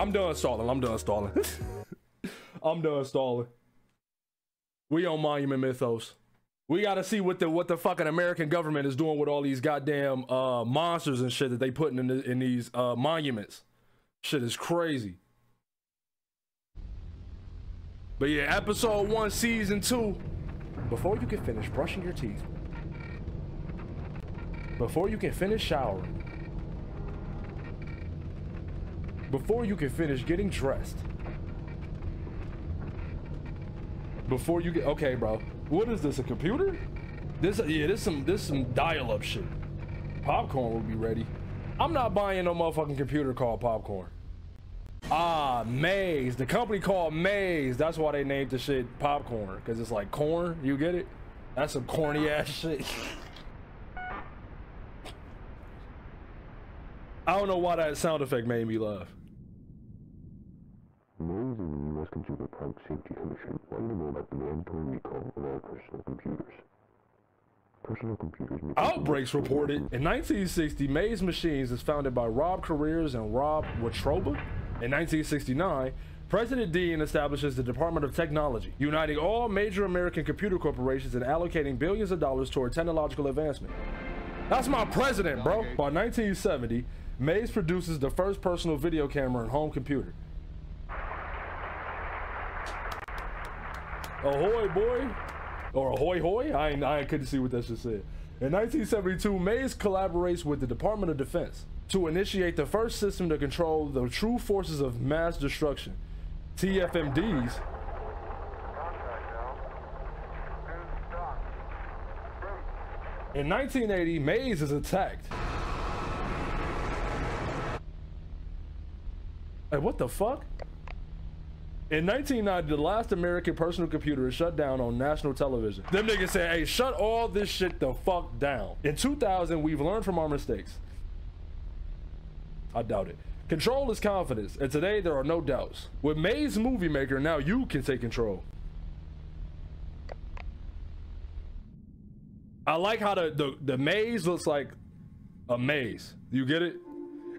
I'm done stalling. I'm done stalling. I'm done stalling. We on Monument Mythos. We gotta see what the what the fucking American government is doing with all these goddamn uh monsters and shit that they putting in the, in these uh monuments. Shit is crazy. But yeah, episode one, season two. Before you can finish brushing your teeth, before you can finish showering, before you can finish getting dressed, before you get okay, bro. What is this? A computer? This yeah, this some this some dial-up shit. Popcorn will be ready. I'm not buying no motherfucking computer called popcorn. Ah, Maze. The company called Maze. That's why they named the shit popcorn. Because it's like corn. You get it? That's some corny ass shit. I don't know why that sound effect made me laugh. Maze and the U.S. Consumer Product Safety Commission want to know about the mandatory recall of all personal computers. Personal computers Outbreaks reported. In 1960, Maze Machines is founded by Rob Careers and Rob Watroba. In 1969, President Dean establishes the Department of Technology, uniting all major American computer corporations and allocating billions of dollars toward technological advancement. That's my president, bro. By 1970, Maze produces the first personal video camera and home computer. Ahoy, boy. Or ahoy, hoy. I, I couldn't see what that shit said. In 1972, Maze collaborates with the Department of Defense to initiate the first system to control the true forces of mass destruction, TFMDs. In 1980, Maze is attacked. Hey, what the fuck? In 1990, the last American personal computer is shut down on national television. Them niggas said, hey, shut all this shit the fuck down. In 2000, we've learned from our mistakes. I doubt it. Control is confidence, and today there are no doubts. With Maze Movie Maker, now you can take control. I like how the, the, the maze looks like a maze. You get it?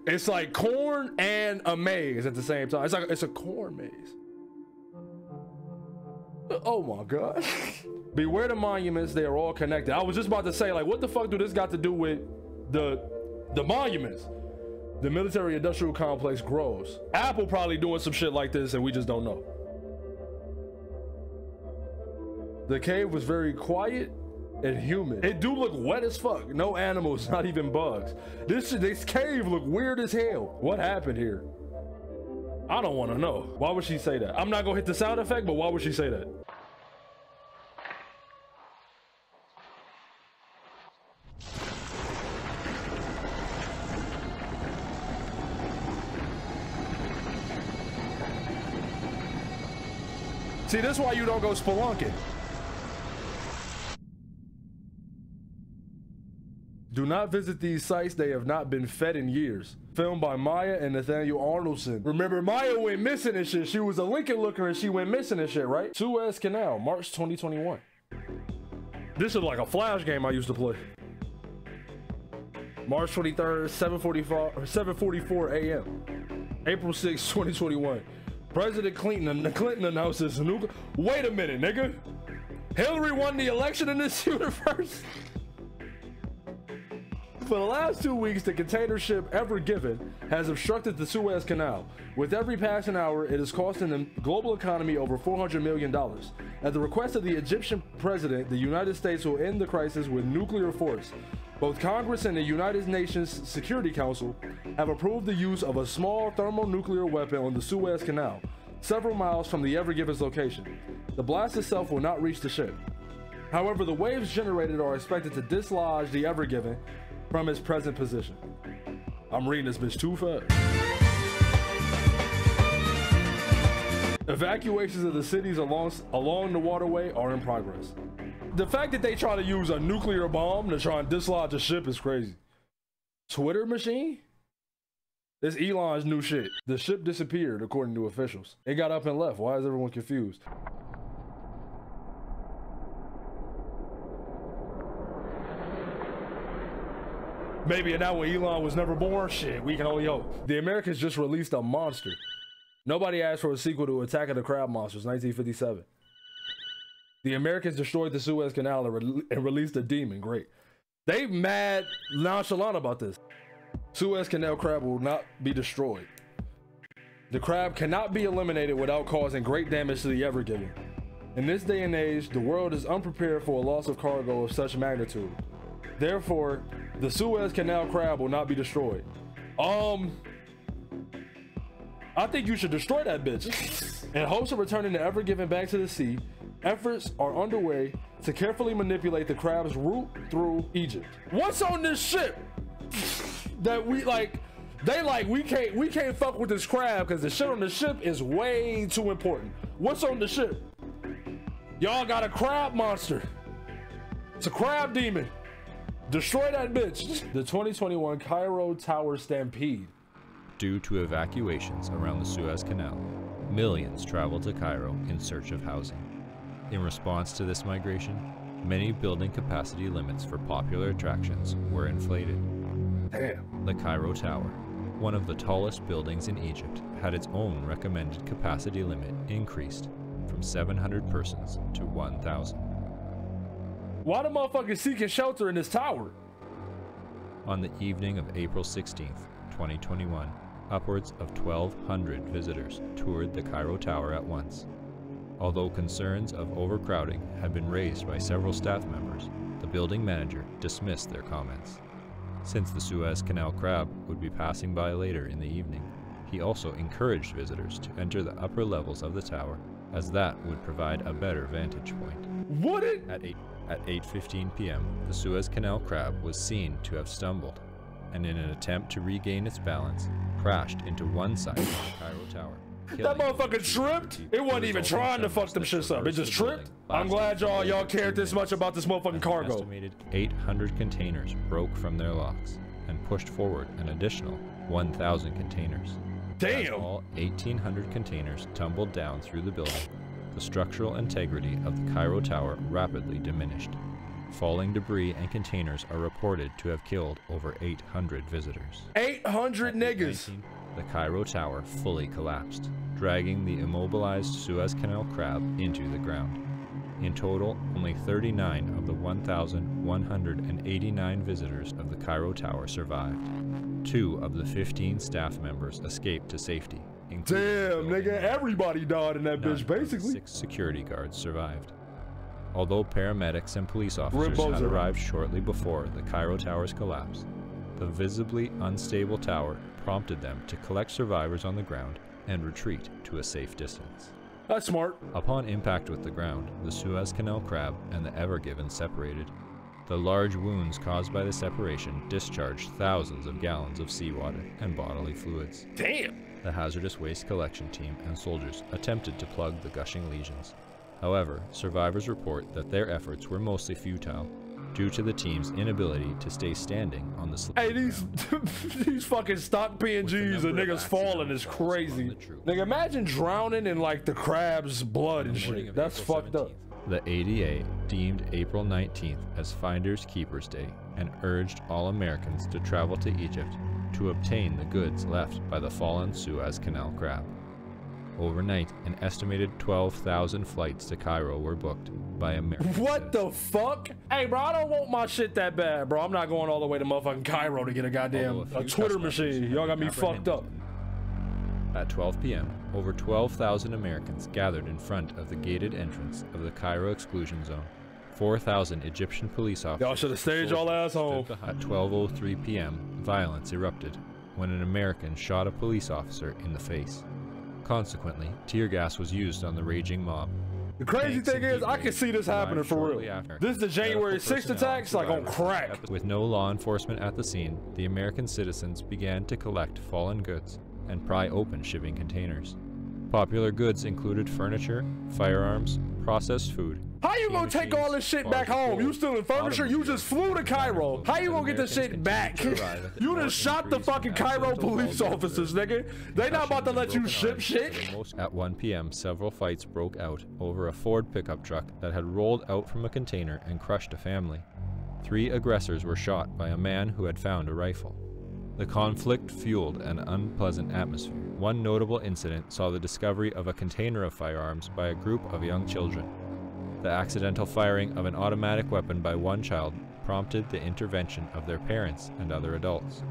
It's like corn and a maze at the same time. It's like it's a corn maze. Oh my god. Beware the monuments, they are all connected. I was just about to say, like, what the fuck do this got to do with the the monuments? The military industrial complex grows. Apple probably doing some shit like this and we just don't know. The cave was very quiet and humid. It do look wet as fuck. No animals, not even bugs. This this cave look weird as hell. What happened here? I don't want to know. Why would she say that? I'm not gonna hit the sound effect, but why would she say that? See, this is why you don't go spelunking. Do not visit these sites. They have not been fed in years. Filmed by Maya and Nathaniel Arnoldson. Remember, Maya went missing and shit. She was a Lincoln looker and she went missing and shit, right? Suez Canal, March 2021. This is like a flash game I used to play. March 23rd, 744, 744 a.m. April 6, 2021. President Clinton, Clinton announces nuclear. Wait a minute, nigga. Hillary won the election in this universe. For the last two weeks, the container ship Ever Given has obstructed the Suez Canal. With every passing hour, it is costing the global economy over $400 million. At the request of the Egyptian president, the United States will end the crisis with nuclear force. Both Congress and the United Nations Security Council have approved the use of a small thermonuclear weapon on the Suez Canal, several miles from the Ever Given's location. The blast itself will not reach the ship. However, the waves generated are expected to dislodge the Ever Given from his present position. I'm reading this bitch too fast. Evacuations of the cities along, along the waterway are in progress. The fact that they try to use a nuclear bomb to try and dislodge a ship is crazy. Twitter machine? This Elon's new shit. The ship disappeared, according to officials. It got up and left. Why is everyone confused? Maybe now when Elon was never born, shit, we can only hope. The Americans just released a monster. Nobody asked for a sequel to Attack of the Crab Monsters, 1957. The Americans destroyed the Suez Canal and, re- and released a demon. Great. They mad nonchalant about this. Suez Canal crab will not be destroyed. The crab cannot be eliminated without causing great damage to the Ever Given. In this day and age, the world is unprepared for a loss of cargo of such magnitude. Therefore, the Suez Canal crab will not be destroyed. Um, I think you should destroy that bitch. In hopes of returning the Ever Given back to the sea, efforts are underway to carefully manipulate the crab's route through Egypt. What's on this ship that we like? They like we can't we can't fuck with this crab because the shit on the ship is way too important. What's on the ship? Y'all got a crab monster. It's a crab demon. Destroy that bitch. The 2021 Cairo Tower Stampede. Due to evacuations around the Suez Canal, millions traveled to Cairo in search of housing. In response to this migration, many building capacity limits for popular attractions were inflated. Damn. The Cairo Tower, one of the tallest buildings in Egypt, had its own recommended capacity limit increased from 700 persons to 1,000. Why the motherfuckers seeking shelter in this tower? On the evening of April 16th, 2021, upwards of 1,200 visitors toured the Cairo Tower at once. Although concerns of overcrowding had been raised by several staff members, the building manager dismissed their comments. Since the Suez Canal crab would be passing by later in the evening, he also encouraged visitors to enter the upper levels of the tower as that would provide a better vantage point. Would it? At 8 at 8:15 p.m., the Suez Canal crab was seen to have stumbled and in an attempt to regain its balance, crashed into one side of the Cairo Tower. That motherfucker tripped. It wasn't even trying to fuck them shits up. It just tripped. I'm glad y'all y'all cared this much about this motherfucking cargo. estimated 800 containers broke from their locks and pushed forward an additional 1,000 containers. As Damn. all 1,800 containers tumbled down through the building, the structural integrity of the Cairo Tower rapidly diminished. Falling debris and containers are reported to have killed over 800 visitors. 800 At niggas. The Cairo Tower fully collapsed, dragging the immobilized Suez Canal crab into the ground. In total, only 39 of the 1,189 visitors of the Cairo Tower survived. Two of the 15 staff members escaped to safety. Damn, nigga, everybody died in that bitch, basically. Six security guards survived. Although paramedics and police officers had arrived shortly before the Cairo Tower's collapse, the visibly unstable tower prompted them to collect survivors on the ground and retreat to a safe distance. That's smart. Upon impact with the ground, the Suez Canal crab and the Ever Given separated. The large wounds caused by the separation discharged thousands of gallons of seawater and bodily fluids. Damn. The hazardous waste collection team and soldiers attempted to plug the gushing lesions. However, survivors report that their efforts were mostly futile due to the team's inability to stay standing on the slippery Hey, these these fucking stock PNGs and niggas falling is crazy. Nigga, imagine drowning in like the crab's blood and shit. That's April fucked up. The ADA deemed April 19th as Finders Keepers Day and urged all Americans to travel to Egypt to obtain the goods left by the fallen Suez Canal crab. Overnight, an estimated 12,000 flights to Cairo were booked by American What the fuck? Hey, bro, I don't want my shit that bad, bro. I'm not going all the way to motherfucking Cairo to get a goddamn Although a Twitter machine. Y'all got me fucked up. At 12 p.m., over 12,000 Americans gathered in front of the gated entrance of the Cairo exclusion zone. 4,000 Egyptian police officers. Y'all shoulda staged y'all ass home. stood behind- At 12:03 p.m., violence erupted when an American shot a police officer in the face. Consequently, tear gas was used on the raging mob. The crazy Tanks thing is, I can see this happening for real. after. This is the January Medical 6th personnel attacks, like on crack. With no law enforcement at the scene, the American citizens began to collect fallen goods and pry open shipping containers. Popular goods included furniture, firearms, processed food. How you gonna take all this shit back home? You gold, stealing furniture? You just flew to Cairo. How you gonna get this shit back? You just shot the fucking Cairo police officers, nigga. They not about to let you ship shit. At 1 p.m., several fights broke out over a Ford pickup truck that had rolled out from a container and crushed a family. Three aggressors were shot by a man who had found a rifle. The conflict fueled an unpleasant atmosphere. One notable incident saw the discovery of a container of firearms by a group of young children. The accidental firing of an automatic weapon by one child prompted the intervention of their parents and other adults.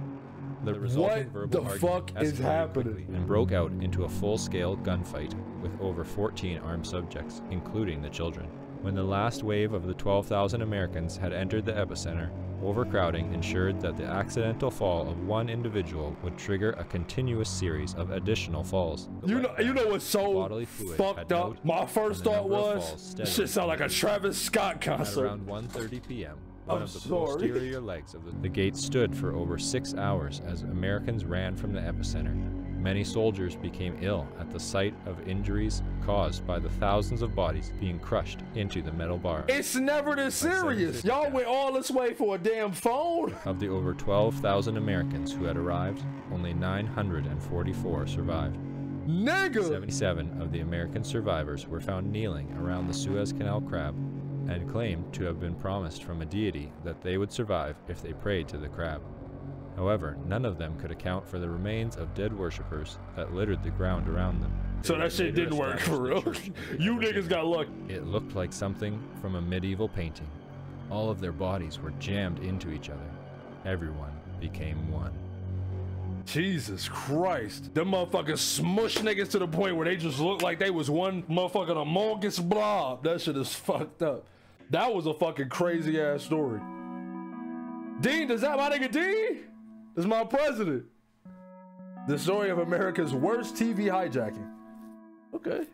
The resulting What verbal the argument fuck is happening? and broke out into a full-scale gunfight with over 14 armed subjects, including the children. When the last wave of the 12,000 Americans had entered the epicenter, overcrowding ensured that the accidental fall of one individual would trigger a continuous series of additional falls. You know, you know what's so fucked up? My first thought was, this shit sound like a. Travis Scott At concert. around 1:30 p.m., one I'm of the sorry. posterior legs of the, the gate stood for over six hours as Americans ran from the epicenter. Many soldiers became ill at the sight of injuries caused by the thousands of bodies being crushed into the metal bar. It's never this serious. Y'all went all this way for a damn phone. Of the over 12,000 Americans who had arrived, only 944 survived. Nigga. 77 of the American survivors were found kneeling around the Suez Canal crab and claimed to have been promised from a deity that they would survive if they prayed to the crab. However, none of them could account for the remains of dead worshippers that littered the ground around them. So that shit didn't work for real. established the church You niggas got lucky. it looked like something from a medieval painting. All of their bodies were jammed into each other. Everyone became one. Jesus Christ. Them motherfuckers smush niggas to the point where they just look like they was one motherfucking Among Us blob. That shit is fucked up. That was a fucking crazy ass story. Dean, does that my nigga Dean? Is my president. The story of America's worst TV hijacking. Okay.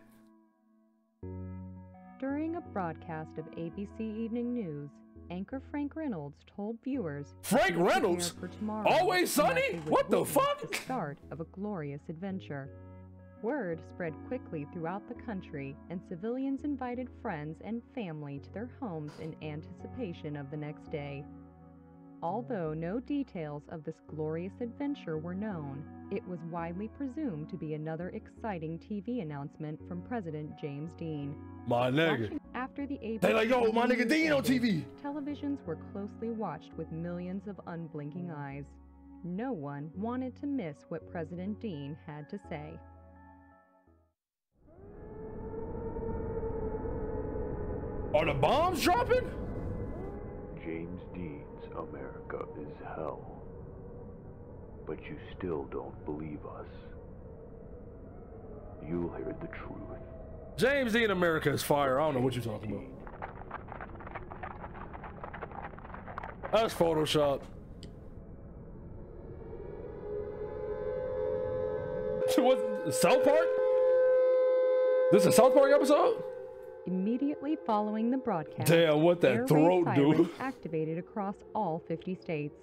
During a broadcast of ABC Evening News, anchor Frank Reynolds told viewers Frank Reynolds? for tomorrow Always Sunny? What the fuck? The start of a glorious adventure. Word spread quickly throughout the country, and civilians invited friends and family to their homes in anticipation of the next day. Although no details of this glorious adventure were known, it was widely presumed to be another exciting TV announcement from President James Dean. My nigga. After the ABC They like, yo, my nigga news Dean on TV. Televisions were closely watched with millions of unblinking eyes. No one wanted to miss what President Dean had to say. Are the bombs dropping? James Dean's America is hell. But you still don't believe us. You'll hear the truth. James Dean America is fire. I don't know what you're talking about. That's Photoshop. what? South Park? This is a South Park episode? Immediately following the broadcast, Damn, what that air throat do. sirens activated across all 50 states.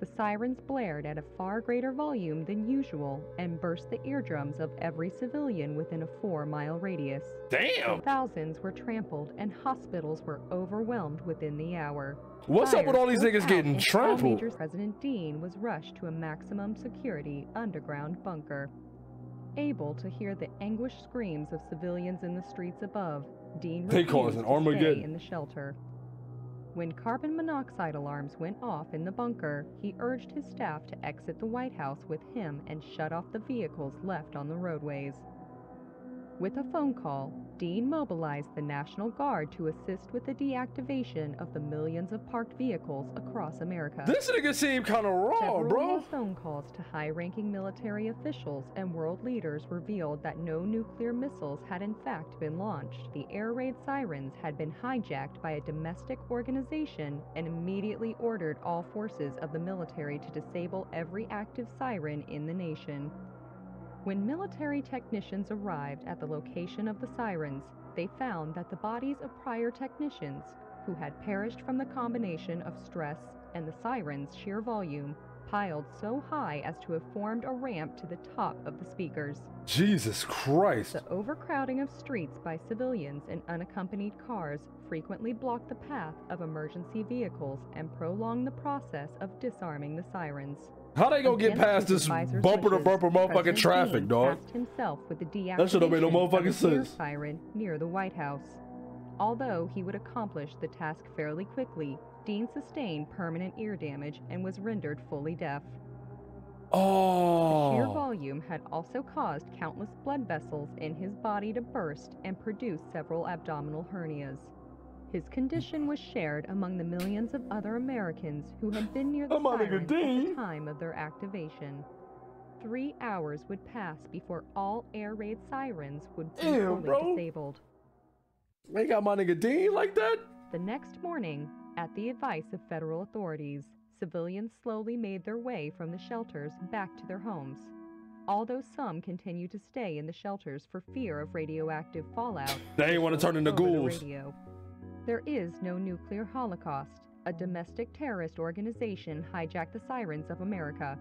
The sirens blared at a far greater volume than usual and burst the eardrums of every civilian within a four-mile radius. Damn. Thousands were trampled and hospitals were overwhelmed within the hour. What's up with all these niggas getting trampled? major- President Dean was rushed to a maximum security underground bunker. Able to hear the anguished screams of civilians in the streets above, Dean They refused causing to Armageddon. stay in the shelter. When carbon monoxide alarms went off in the bunker, he urged his staff to exit the White House with him and shut off the vehicles left on the roadways. With a phone call, Dean mobilized the National Guard to assist with the deactivation of the millions of parked vehicles across America. This nigga seem kind of raw, Several bro. phone calls to high-ranking military officials and world leaders revealed that no nuclear missiles had in fact been launched. The air raid sirens had been hijacked by a domestic organization and immediately ordered all forces of the military to disable every active siren in the nation. When military technicians arrived at the location of the sirens, they found that the bodies of prior technicians, who had perished from the combination of stress and the siren's sheer volume, piled so high as to have formed a ramp to the top of the speakers. Jesus Christ. The overcrowding of streets by civilians and unaccompanied cars frequently blocked the path of emergency vehicles and prolonged the process of disarming the sirens. How they gonna get past this bumper to bumper motherfucking traffic, dog? himself with the That shit don't make no motherfucking sense. siren near the White House. Although he would accomplish the task fairly quickly, Dean sustained permanent ear damage and was rendered fully deaf. Oh. The Sheer oh. volume had also caused countless blood vessels in his body to burst and produce several abdominal hernias. His condition was shared among the millions of other Americans who had been near the I'm on a sirens good at the time of their activation. Three hours would pass before all air raid sirens would be Ew, fully bro. disabled. They got my nigga Dean like that? The next morning, at the advice of federal authorities, civilians slowly made their way from the shelters back to their homes. Although some continued to stay in the shelters for fear of radioactive fallout, They ain't want to turn into over the ghouls. radio. There is no nuclear holocaust. A domestic terrorist organization hijacked the sirens of America.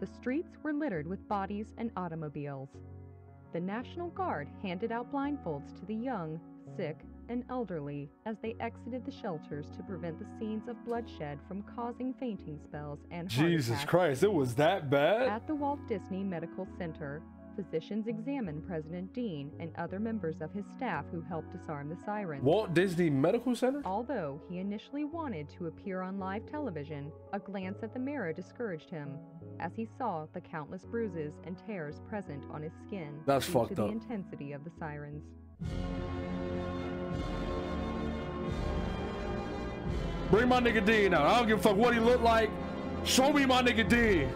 The streets were littered with bodies and automobiles. The National Guard handed out blindfolds to the young, sick, and elderly as they exited the shelters to prevent the scenes of bloodshed from causing fainting spells and heart Jesus. Christ, it was that bad? At the Walt Disney Medical Center, physicians examined President Dean and other members of his staff who helped disarm the sirens. Walt Disney Medical Center? Although he initially wanted to appear on live television, a glance at the mirror discouraged him, as he saw the countless bruises and tears present on his skin That's due fucked to the up. intensity of the sirens. Bring my nigga Dean out. I don't give a fuck what he look like. Show me my nigga Dean.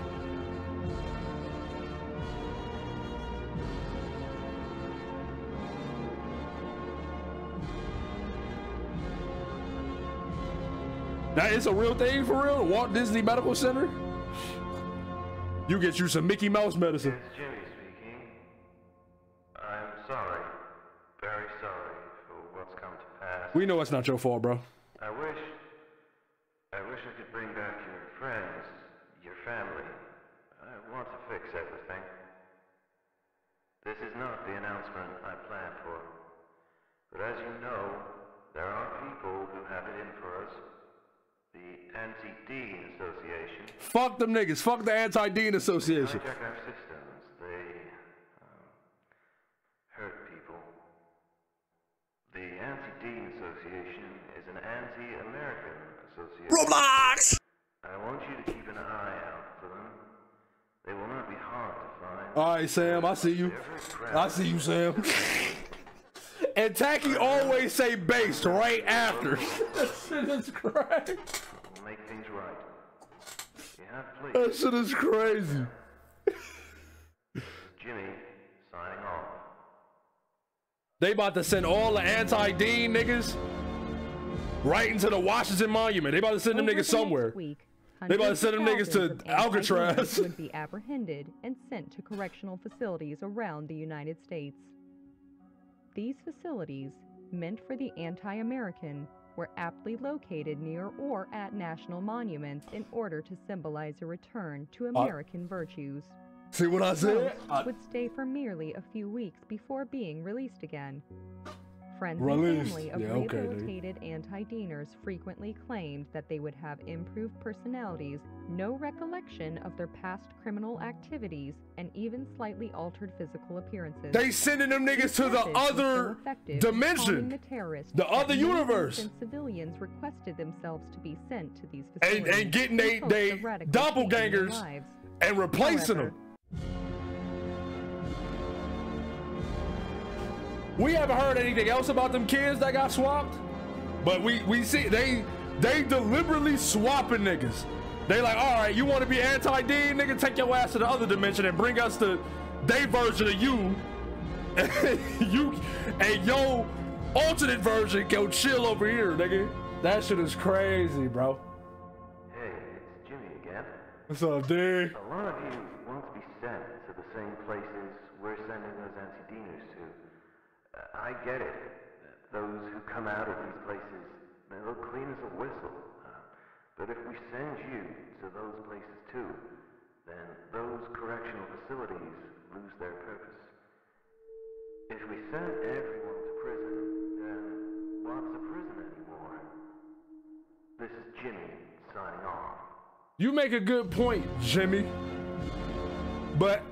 That is a real thing for real? Walt Disney Medical Center? You get you some Mickey Mouse medicine. It's Jimmy speaking. I'm sorry, very sorry for what's come to pass. We know it's not your fault, bro. I wish, I wish I could bring back your friends, your family. I want to fix everything. This is not the announcement I planned for. But as you know, there are people who have it in for us. The Anti-Dean Association. Fuck them niggas. Fuck the Anti-Dean Association. hijack our systems. They um, hurt people. The Anti-Dean Association is an anti-American association. Roblox! I want you to keep an eye out for them. They will not be hard to find. All right, Sam. I see you. I see you, Sam. And Tacky always say based right after. that shit is crazy. We'll make things right. You have That please. shit is crazy. Jimmy, signing off. They about to send all the anti-Dean niggas right into the Washington Monument. They about to send them Over niggas the somewhere. week, They about to send them niggas to thousands of anti-Deans Alcatraz. would be apprehended and sent to correctional facilities around the United States. These facilities, meant for the anti-American, were aptly located near or at national monuments in order to symbolize a return to uh, American virtues. See what I said? Would stay for merely a few weeks before being released again. Friends and family of Yeah, okay, rehabilitated anti-Deaners frequently claimed that they would have improved personalities, no recollection of their past criminal activities, and even slightly altered physical appearances. They sending them niggas to the were so other dimension. The, terrorists The other universe. innocent civilians requested themselves to be sent to these And- facilities. and getting in they- they of radically changing their doppelgangers and replacing However, them. We haven't heard anything else about them kids that got swapped, but we we see they they deliberately swapping niggas. They like, all right, you want to be anti-D, nigga? Take your ass to the other dimension and bring us the they version of you. you and yo alternate version go chill over here, nigga. That shit is crazy, bro. Hey, it's Jimmy again. What's up, dude? A lot of you want to be sent to the same places we're sending those anti-Deaners to. Uh, I get it. Those who come out of these places, they look clean as a whistle. Uh, but if we send you to those places too, then those correctional facilities lose their purpose. If we send everyone to prison, then what's a prison anymore? This is Jimmy signing off. You make a good point, Jimmy. But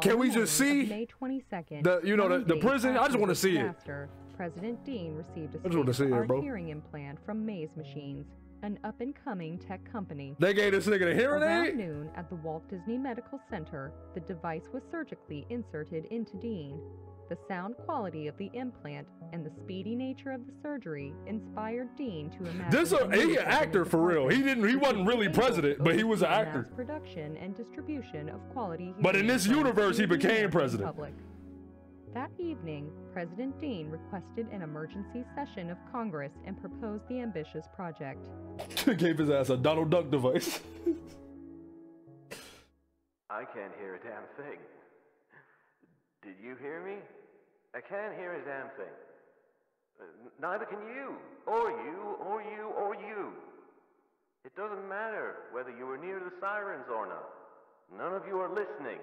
can we just see May 22nd, the- you know, the- the prison? I just wanna the see it. disaster, President Dean received a I just see it, bro. hearing implant from Maze Machines, an up-and-coming tech company. They gave this nigga a hearing Around aid? noon at the Walt Disney Medical Center, the device was surgically inserted into Dean. The sound quality of the implant and the speedy nature of the surgery inspired Dean to imagine. This a, new he an actor for real. He didn't he wasn't really president, but he was an actor. Production and distribution of quality. But in this universe, he became president. public. That evening, President Dean requested an emergency session of Congress and proposed the ambitious project. Gave his ass a Donald Duck device. I can't hear a damn thing. Did you hear me? I can't hear a damn thing. Uh, neither can you, or you, or you, or you. It doesn't matter whether you were near the sirens or not. None of you are listening.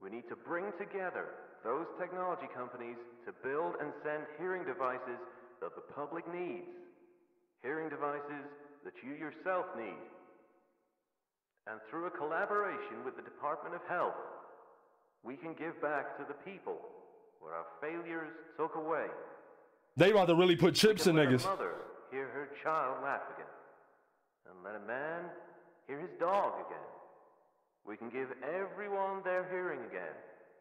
We need to bring together those technology companies to build and send hearing devices that the public needs. Hearing devices that you yourself need. And through a collaboration with the Department of Health, we can give back to the people what our failures took away. They about to really put chips in niggas. a mother hear her child laugh again. And let a man hear his dog again. We can give everyone their hearing again.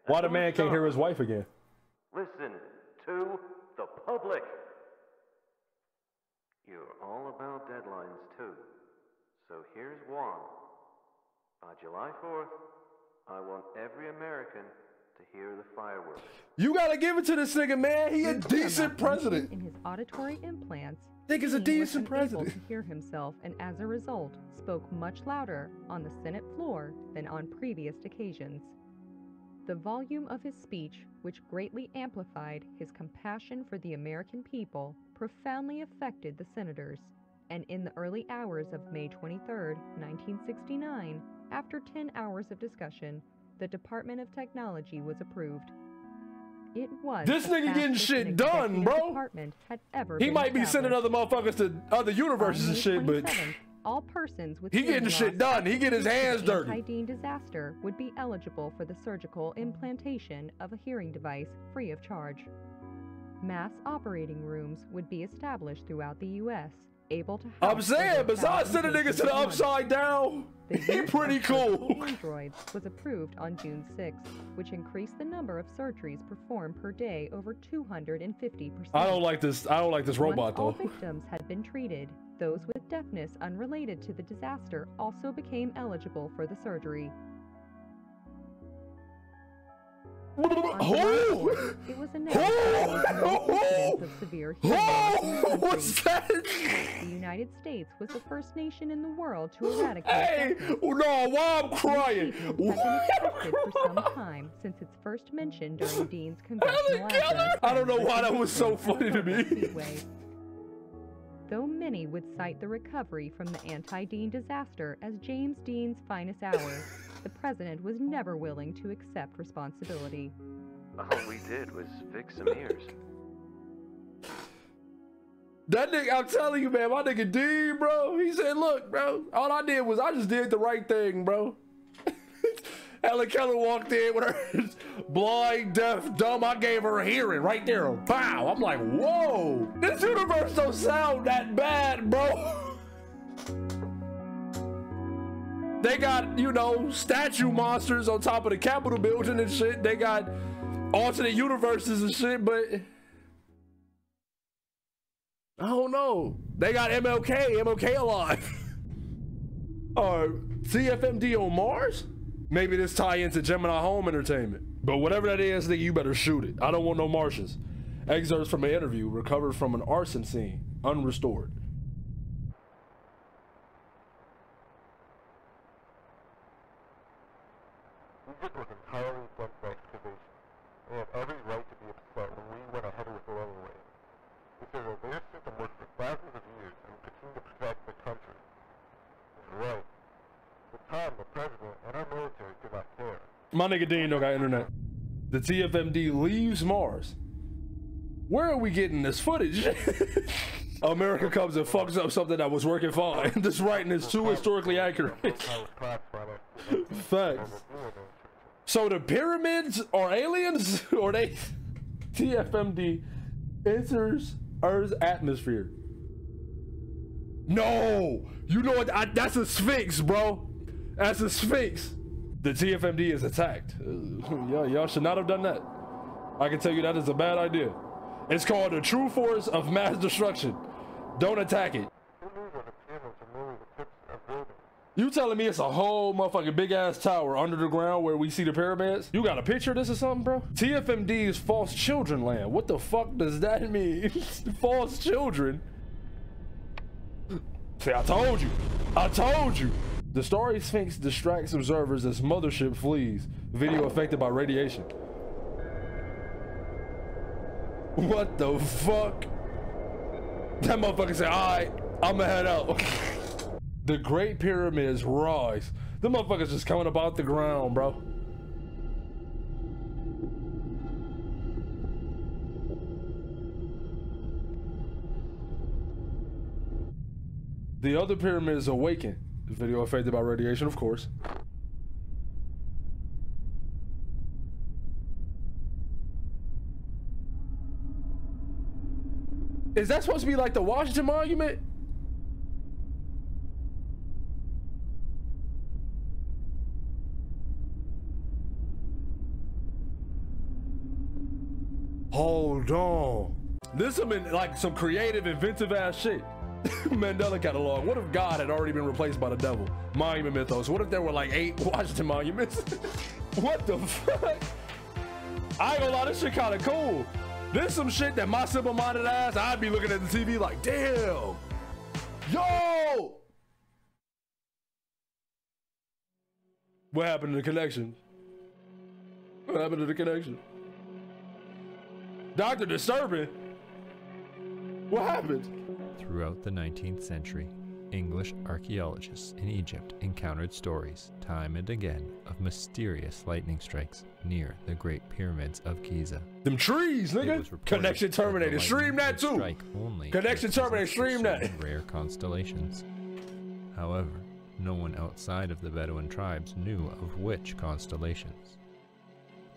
Why the man can't hear his wife again? Listen to the public. You're all about deadlines too. So here's one. By July 4th, I want every American to hear the fireworks. You gotta give it to this nigga, man. He a Due to a decent president. In his auditory implants, Think he's a decent unable president. to hear himself, and as a result, spoke much louder on the Senate floor than on previous occasions. The volume of his speech, which greatly amplified his compassion for the American people, profoundly affected the senators. And in the early hours of May 23, 1969, after 10 hours of discussion, the Department of Technology was approved. It was This nigga getting shit done, bro. Department had ever He might be sending other motherfuckers to other universes and shit, but all persons with he getting shit done. He get his hands dirty. Anti-Dean disaster would be eligible for the surgical implantation of a hearing device free of charge. Mass operating rooms would be established throughout the U.S., able to I'm saying, besides 1,000 sending niggas to the upside down, he pretty cool. androids was approved on June 6, which increased the number of surgeries performed per day over 250%. I don't like this. I don't like this robot Once all though. victims had been treated, those with deafness unrelated to the disaster also became eligible for the surgery. On July Who? 4th, it was a that there was no of severe the What's that? The United States was the first nation in the world to eradicate Hey, no, why I'm crying? Why I'm expected for some time since its first mention during Dean's congressional address. I don't know why that was so funny to me. Though many would cite the recovery from the anti-Dean disaster as James Dean's finest hour, the president was never willing to accept responsibility. All we did was fix some ears. That nigga, I'm telling you, man, my nigga D, bro. He said, look, bro, all I did was I just did the right thing, bro. Helen Keller walked in with her blind, deaf, dumb. I gave her a hearing right there. Pow. I'm like, whoa. This universe don't sound that bad, bro. They got, you know, statue monsters on top of the Capitol building and shit. They got alternate universes and shit, but I don't know. They got MLK, MLK alive. Or TFMD on Mars? Maybe this tie into Gemini Home Entertainment. But whatever that is, nigga, you better shoot it. I don't want no Martians. Excerpts from an interview recovered from an arson scene, unrestored. Egypt was entirely against the excavation. They had every right to be upset when we went ahead with railway. We said that their system worked for thousands of years and would continue to protect the country. It was right. The time, the president and our military did not care. My nigga Dean don't got internet. The TFMD leaves Mars. Where are we getting this footage? America comes and fucks up something that was working fine. this writing is too historically accurate. Facts. So the pyramids are aliens, or they TFMD enters Earth's atmosphere. No, you know what? I, that's a sphinx, bro. That's a sphinx. The TFMD is attacked. Uh, yeah, y'all should not have done that. I can tell you that is a bad idea. It's called the true force of mass destruction. Don't attack it. Who knew that the pyramids are merely the tips of buildings? You telling me it's a whole motherfucking big ass tower under the ground where we see the pyramids? You got a picture of this or something, bro? TFMD is false children land. What the fuck does that mean? false children? See, I told you. I told you. The starry sphinx distracts observers as mothership flees. Video affected by radiation. What the fuck? That motherfucker said, alright, I'ma head out. the Great Pyramids rise. The motherfuckers just coming up out the ground, bro. The other pyramids awaken. The video affected by radiation, of course. Is that supposed to be like the Washington Monument? Hold on. This has been like some creative, inventive ass shit. Mandela catalog. What if God had already been replaced by the devil? Monument mythos. What if there were like eight Washington monuments? what the fuck? I ain't gonna lie, this shit kinda cool. This some shit that my simple-minded ass, I'd be looking at the TV like, damn. Yo! What happened to the connection? What happened to the connection? Dr. Disturbing? What happened? Throughout the 19th century, English archaeologists in Egypt encountered stories, time and again, of mysterious lightning strikes near the Great Pyramids of Giza. Them trees, nigga. Connection terminated. Stream that too. only Connection terminated. Stream that. Rare constellations. However, no one outside of the Bedouin tribes knew of which constellations.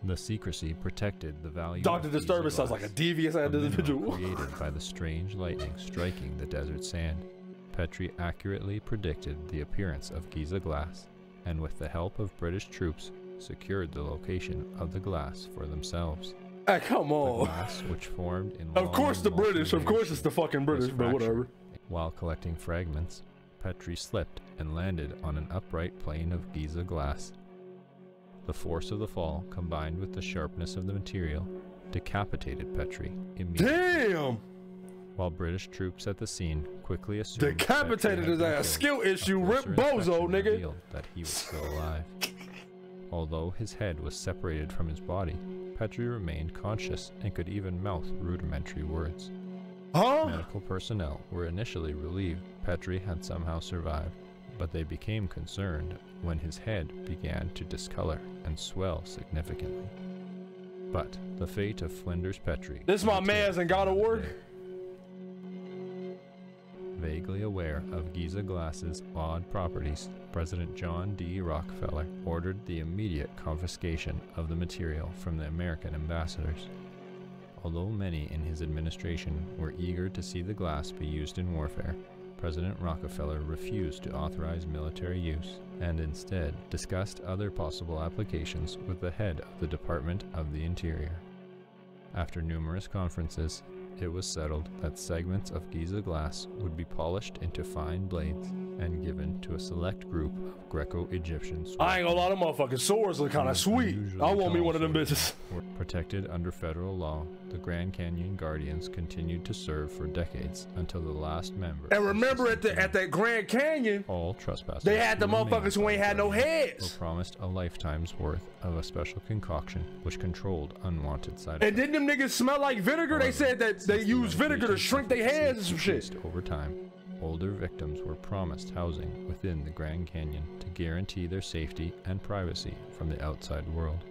The secrecy protected the value. Giza Disturbance sounds like a devious a individual. created by the strange lightning striking the desert sand. Petrie accurately predicted the appearance of Giza glass, and with the help of British troops, secured the location of the glass for themselves. Hey, come on. The glass, which formed in Of course the British. Of course it's the fucking British, but whatever. While collecting fragments, Petrie slipped and landed on an upright plane of Giza glass. The force of the fall, combined with the sharpness of the material, decapitated Petrie immediately. Damn! While British troops at the scene quickly assumed Decapitated his ass. Skill issue. Rip bozo, nigga. revealed that he was still alive. Although his head was separated from his body, Petrie remained conscious and could even mouth rudimentary words. Huh? Medical personnel were initially relieved Petrie had somehow survived, but they became concerned when his head began to discolor and swell significantly. But the fate of Flinders Petrie. This my man's in God of War? Vaguely aware of Giza Glass's odd properties, President John D. Rockefeller ordered the immediate confiscation of the material from the American ambassadors. Although many in his administration were eager to see the glass be used in warfare, President Rockefeller refused to authorize military use and instead discussed other possible applications with the head of the Department of the Interior. After numerous conferences, it was settled that segments of Giza glass would be polished into fine blades and given to a select group of Greco-Egyptian I ain't gonna lie, them motherfucking swords look kind of sweet. I want me one of them bitches. protected under federal law. The Grand Canyon Guardians continued to serve for decades until the last member. And remember at the at that Grand Canyon, all trespassers. they had the motherfuckers who ain't had no Were heads. promised a lifetime's worth of a special concoction which controlled unwanted side effects. And didn't them niggas smell like vinegar? They said that they since the use vinegar to shrink their heads and some shit. Over time, older victims were promised housing within the Grand Canyon to guarantee their safety and privacy from the outside world.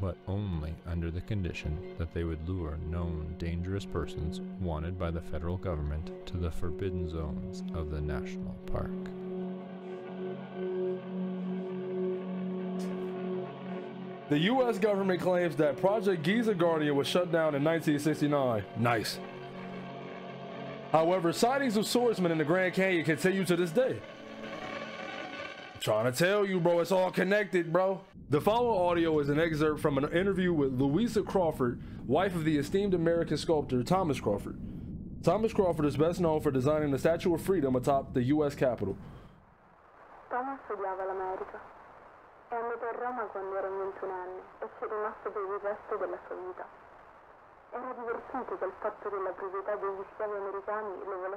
But only under the condition that they would lure known dangerous persons wanted by the federal government to the forbidden zones of the national park. The U.S. government claims that Project Giza Guardian was shut down in 1969. Nice. However, sightings of swordsmen in the Grand Canyon continue to this day. I'm trying to tell you, bro, it's all connected, bro. The following audio is an excerpt from an interview with Louisa Crawford, wife of the esteemed American sculptor Thomas Crawford. Thomas Crawford is best known for designing the Statue of Freedom atop the U.S. Capitol. Thomas odiava l'America. È andato a Roma quando era un ventunenne e è rimasto per il resto della sua vita.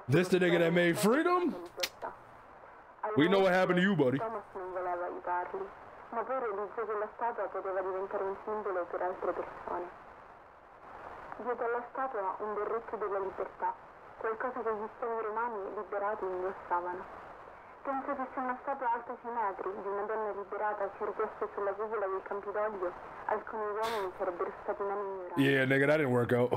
This the nigga that made freedom? We know what happened to you, buddy. Ma poi realizzò che la statua poteva diventare un simbolo per altre persone. Dietro alla statua un berretto della libertà, qualcosa che gli schiavi romani liberati indossavano. Penso che se una statua alta 6 metri di una donna liberata si ergesse sulla cupola del Campidoglio, alcuni uomini sarebbero stati meno ignoranti. Yeah, nigga, that didn't work out.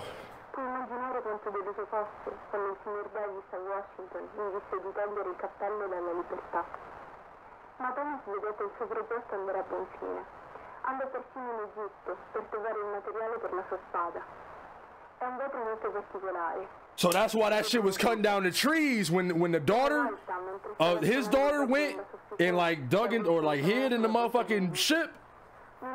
Puoi immaginare quanto deluso fosse quando il signor Davis a Washington gli disse di togliere il cappello dalla libertà. Ma Thomas vedette il suo progetto andare a buon fine. Andò persino in Egitto per trovare il materiale per la sua spada. È un vetro molto particolare. So that's why that shit was cutting down the trees when when the daughter, uh, his daughter went and like dug in or like hid in the motherfucking ship. Mi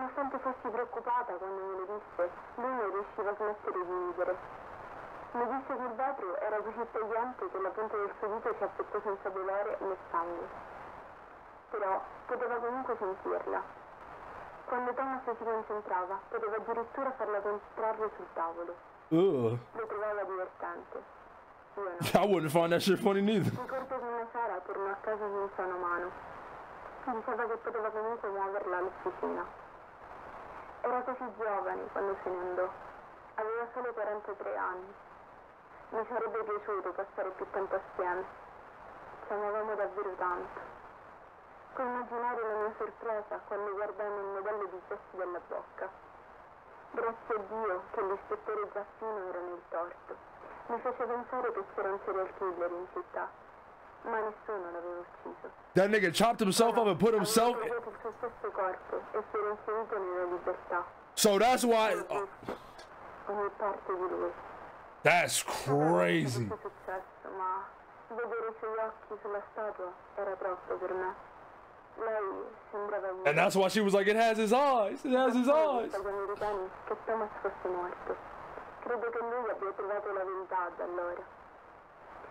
disse che il vetro era così che la punta del suo dito si affettò senza dolore né sangue. Però poteva comunque sentirla. Quando Thomas si concentrava, poteva addirittura farla contrarre sul tavolo. Ugh. Lo trovava divertente. Io no. I wouldn't find that shit funny neither. Ricordo che una sera tornò a casa senza una mano. Diceva che poteva comunque muoverla all'officina. Era così giovane quando se ne andò. Aveva solo 43 anni. Mi sarebbe piaciuto passare più tempo assieme. Ci amavamo davvero tanto. Puoi immaginare la mia sorpresa quando guardammo il modello di gesto della bocca. Grazie a Dio che l'ispettore Giaffino era nel torto. Mi fece pensare che c'era un serial killer in città, ma nessuno l'aveva ucciso. That nigga chopped himself up and put himself. So that's why. oh, Ogni parte di lui. that's crazy. And that's why she was like, it has his eyes. It has his eyes. Credo che lui abbia trovato la verità allora.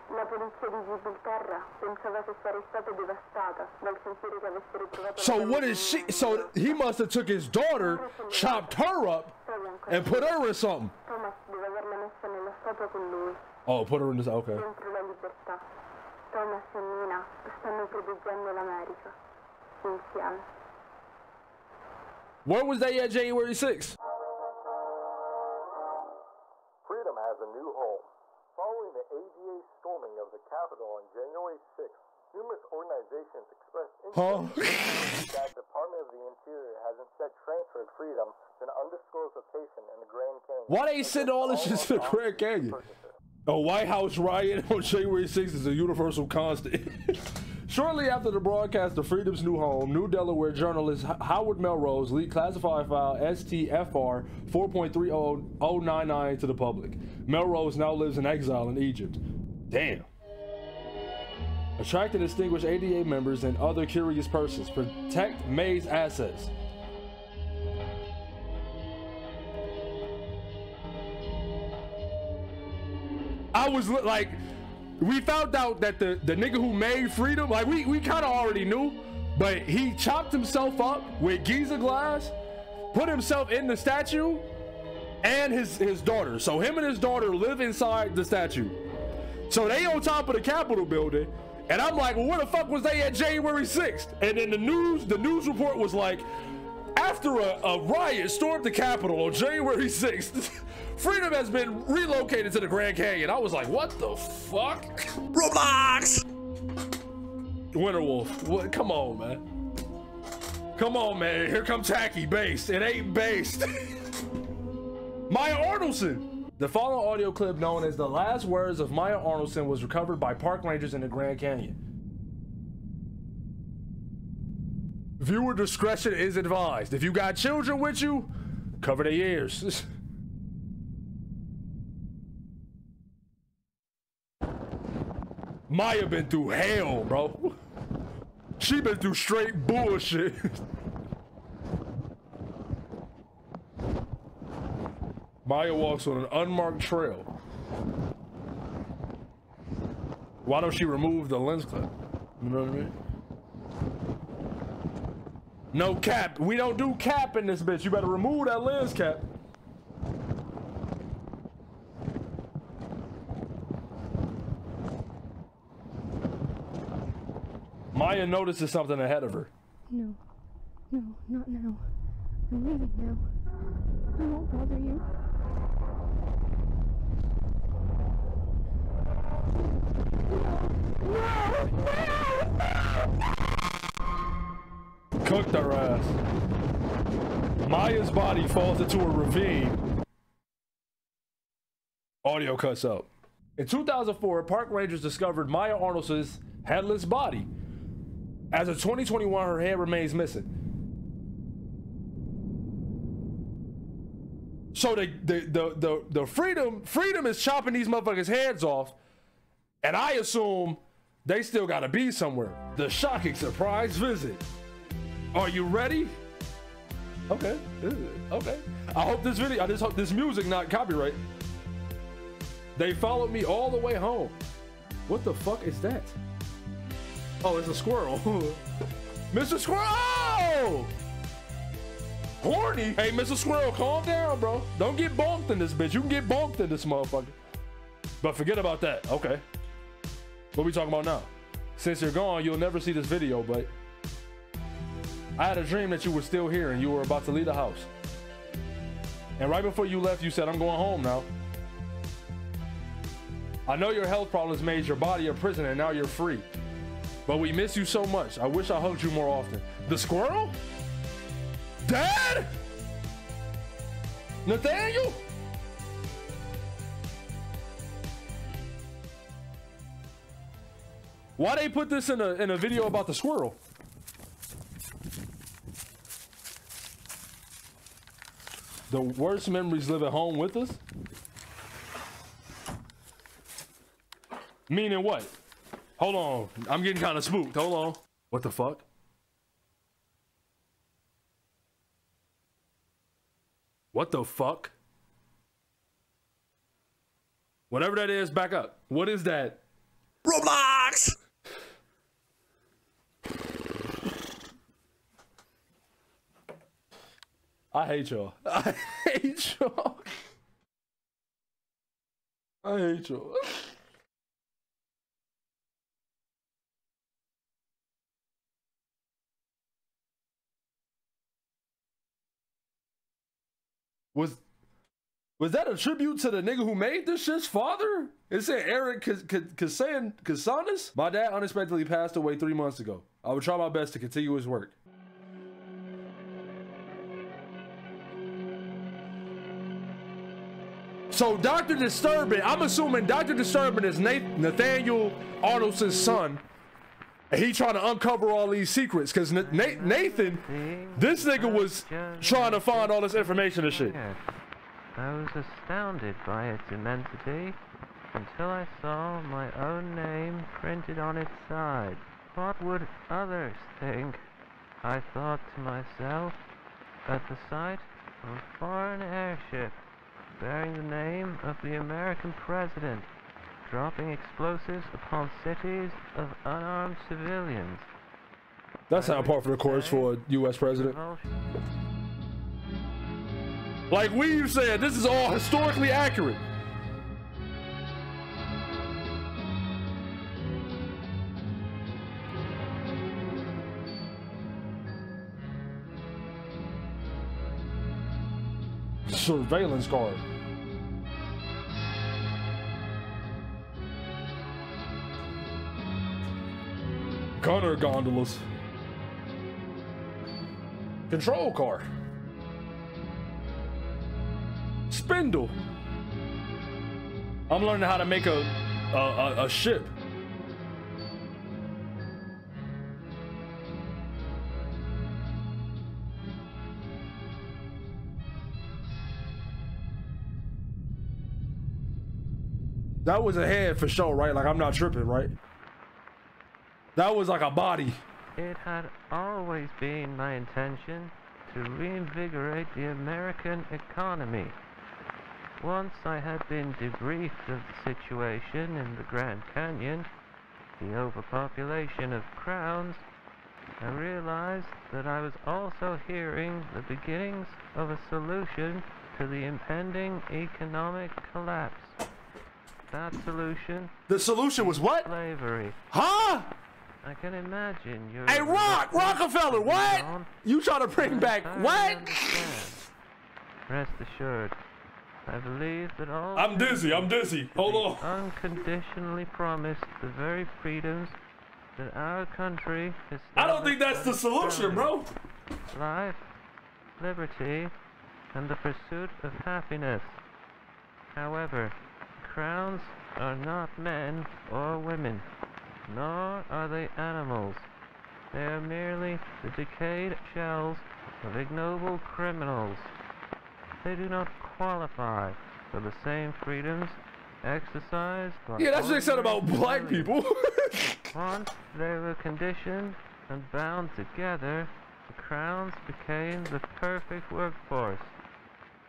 La polizia di Gibilterra pensava che stata devastata dal sentire che avessero trovato So what is she? So he must have took his daughter, chopped her up, and put her in something. Thomas deve averla messa nella statua con lui, Oh, put her in this. Okay. dentro la libertà. Thomas e Nina stanno proteggendo l'America. Insieme. Where was they at January 6th? Freedom has a new home. Following the ADA storming of the Capitol on January 6th, numerous organizations expressed Huh? interest that the Department of the Interior has instead transferred Freedom to an undisclosed location in the Grand Canyon. Why they send all this shit to the Grand Canyon? A White House riot on January 6th is a universal constant. Shortly after the broadcast of Freedom's New Home, New Delaware journalist Howard Melrose leaked classified file STFR 4.30099 to the public. Melrose now lives in exile in Egypt. Damn. Attract and distinguish ADA members and other curious persons. Protect May's assets. I was like, we found out that the, the nigga who made freedom, like we, we kind of already knew, but he chopped himself up with Giza glass, put himself in the statue, and his his daughter. So him and his daughter live inside the statue. So they on top of the Capitol building, and I'm like, well, where the fuck was they at January 6th? And then the news, the news report was like, after a, a riot stormed the Capitol on January 6th, Freedom has been relocated to the Grand Canyon. I was like, what the fuck? Roblox! Winterwolf, what? Come on, man. Come on, man. Here comes Tacky based. It ain't based. Maya Arnoldson. The following audio clip, known as the last words of Maya Arnoldson, was recovered by park rangers in the Grand Canyon. Viewer discretion is advised. If you got children with you, cover their ears. Maya been through hell, bro. She been through straight bullshit. Maya walks on an unmarked trail. Why don't she remove the lens clip? You know what I mean? No cap. We don't do cap in this bitch. You better remove that lens cap. Maya notices something ahead of her. No. No, not now. I'm leaving now. I won't bother you. Cooked her ass. Maya's body falls into a ravine. Audio cuts out. In 2004, park rangers discovered Maya Arnold's headless body. As of 2021, her head remains missing. So the the the the, the freedom freedom is chopping these motherfuckers' heads off, and I assume they still gotta be somewhere. The shocking surprise visit. Are you ready? Okay. Okay. I hope this video, I just hope this music not copyright. They followed me all the way home. What the fuck is that? Oh, it's a squirrel. Mr. Squirrel! Horny? Hey, Mr. Squirrel, calm down, bro. Don't get bonked in this bitch. You can get bonked in this motherfucker. But forget about that. Okay. What we talking about now? Since you're gone, you'll never see this video, but I had a dream that you were still here and you were about to leave the house. And right before you left, you said, I'm going home now. I know your health problems made your body a prison and now you're free. But we miss you so much. I wish I hugged you more often. The squirrel? Dad? Nathaniel? Why they put this in a in a video about the squirrel? The worst memories live at home with us? Meaning what? Hold on. I'm getting kind of spooked. Hold on. What the fuck? What the fuck? Whatever that is, back up. What is that? Roblox! I hate y'all. I hate y'all. I hate y'all. Was was that a tribute to the nigga who made this shit's father? It said Eric Kasan. My dad unexpectedly passed away three months ago. I will try my best to continue his work. So Dr. Disturbing, I'm assuming Dr. Disturbing is Nathaniel Arnoldson. And he trying to uncover all these secrets because Nathan, this nigga was trying to find all this information and shit. I was astounded by its immensity until I saw my own name printed on its side. What would others think? I thought to myself at the sight of a foreign airship bearing the name of the American president, dropping explosives upon cities of unarmed civilians. That's not part for the course for a U.S. president. Like we've said, this is all historically accurate. Surveillance guard. Gunner gondolas. Control car. Spindle. I'm learning how to make a, a, a, a ship. That was a head for sure, right? Like I'm not tripping, right? That was like a body. It had always been my intention to reinvigorate the American economy. Once I had been debriefed of the situation in the Grand Canyon, the overpopulation of crowns, I realized that I was also hearing the beginnings of a solution to the impending economic collapse. That solution, The solution was what? slavery. Huh? I can imagine your Hey, Rock, Rockefeller, what? You trying to bring back what? Rest assured, I believe that all I'm dizzy. I'm dizzy. Hold on. unconditionally promised the very freedoms that our country has I don't think that's the solution, bro. Life, liberty, and the pursuit of happiness. However, crowns are not men or women, nor are they animals. They are merely the decayed shells of ignoble criminals. They do not qualify for the same freedoms exercised by Yeah, that's what they said about black people. Once they were conditioned and bound together, the crowns became the perfect workforce.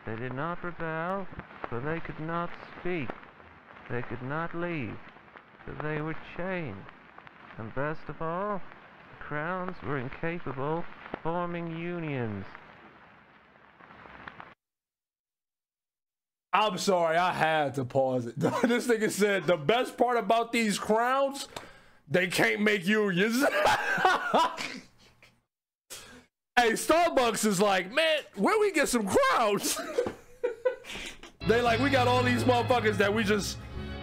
They did not rebel, for they could not speak. They could not leave, for they were chained. And best of all, the crowns were incapable of forming unions. I'm sorry, I had to pause it. this nigga said the best part about these crowns, they can't make unions. hey, Starbucks is like, man, where we get some crowns? they like, we got all these motherfuckers that we just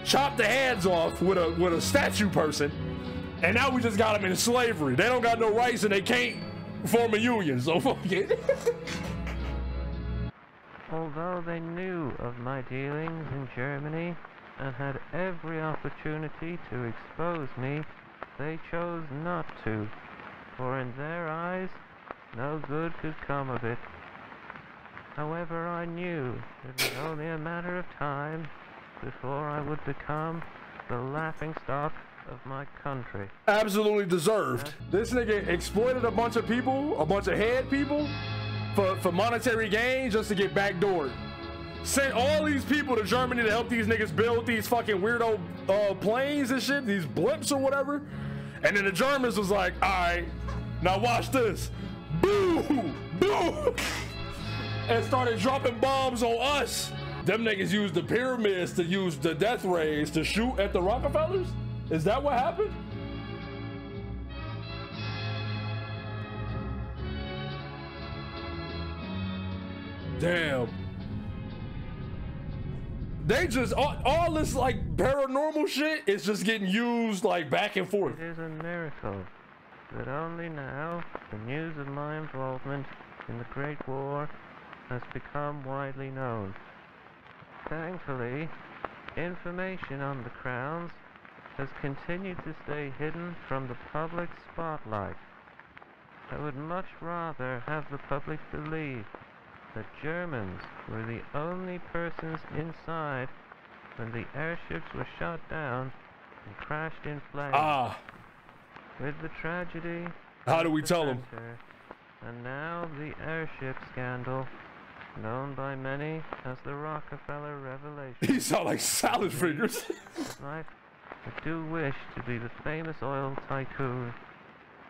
chopped the heads off with a with a statue person, and now we just got them in slavery. They don't got no rights and they can't form a union. So fuck it. Although they knew of my dealings in Germany and had every opportunity to expose me, they chose not to, for in their eyes, no good could come of it. However, I knew it was only a matter of time before I would become the laughingstock of my country. absolutely deserved. This nigga exploited a bunch of people, a bunch of head people, for, for monetary gain just to get backdoored. Sent all these people to Germany to help these niggas build these fucking weirdo uh, planes and shit, these blimps or whatever. And then the Germans was like, all right, now watch this. Boo! Boo! and started dropping bombs on us. Them niggas used the pyramids to use the death rays to shoot at the Rockefellers? Is that what happened? Damn. They just all, all this like paranormal shit is just getting used like back and forth. It is a miracle that only now the news of my involvement in the Great War has become widely known. Thankfully, information on the crowns has continued to stay hidden from the public spotlight. I would much rather have the public believe that Germans were the only persons inside when the airships were shot down and crashed in flames. Ah, With the tragedy. How do we the tell center, And now the airship scandal, known by many as the Rockefeller Revelation. he sound like salad fingers. Life, I do wish to be the famous oil tycoon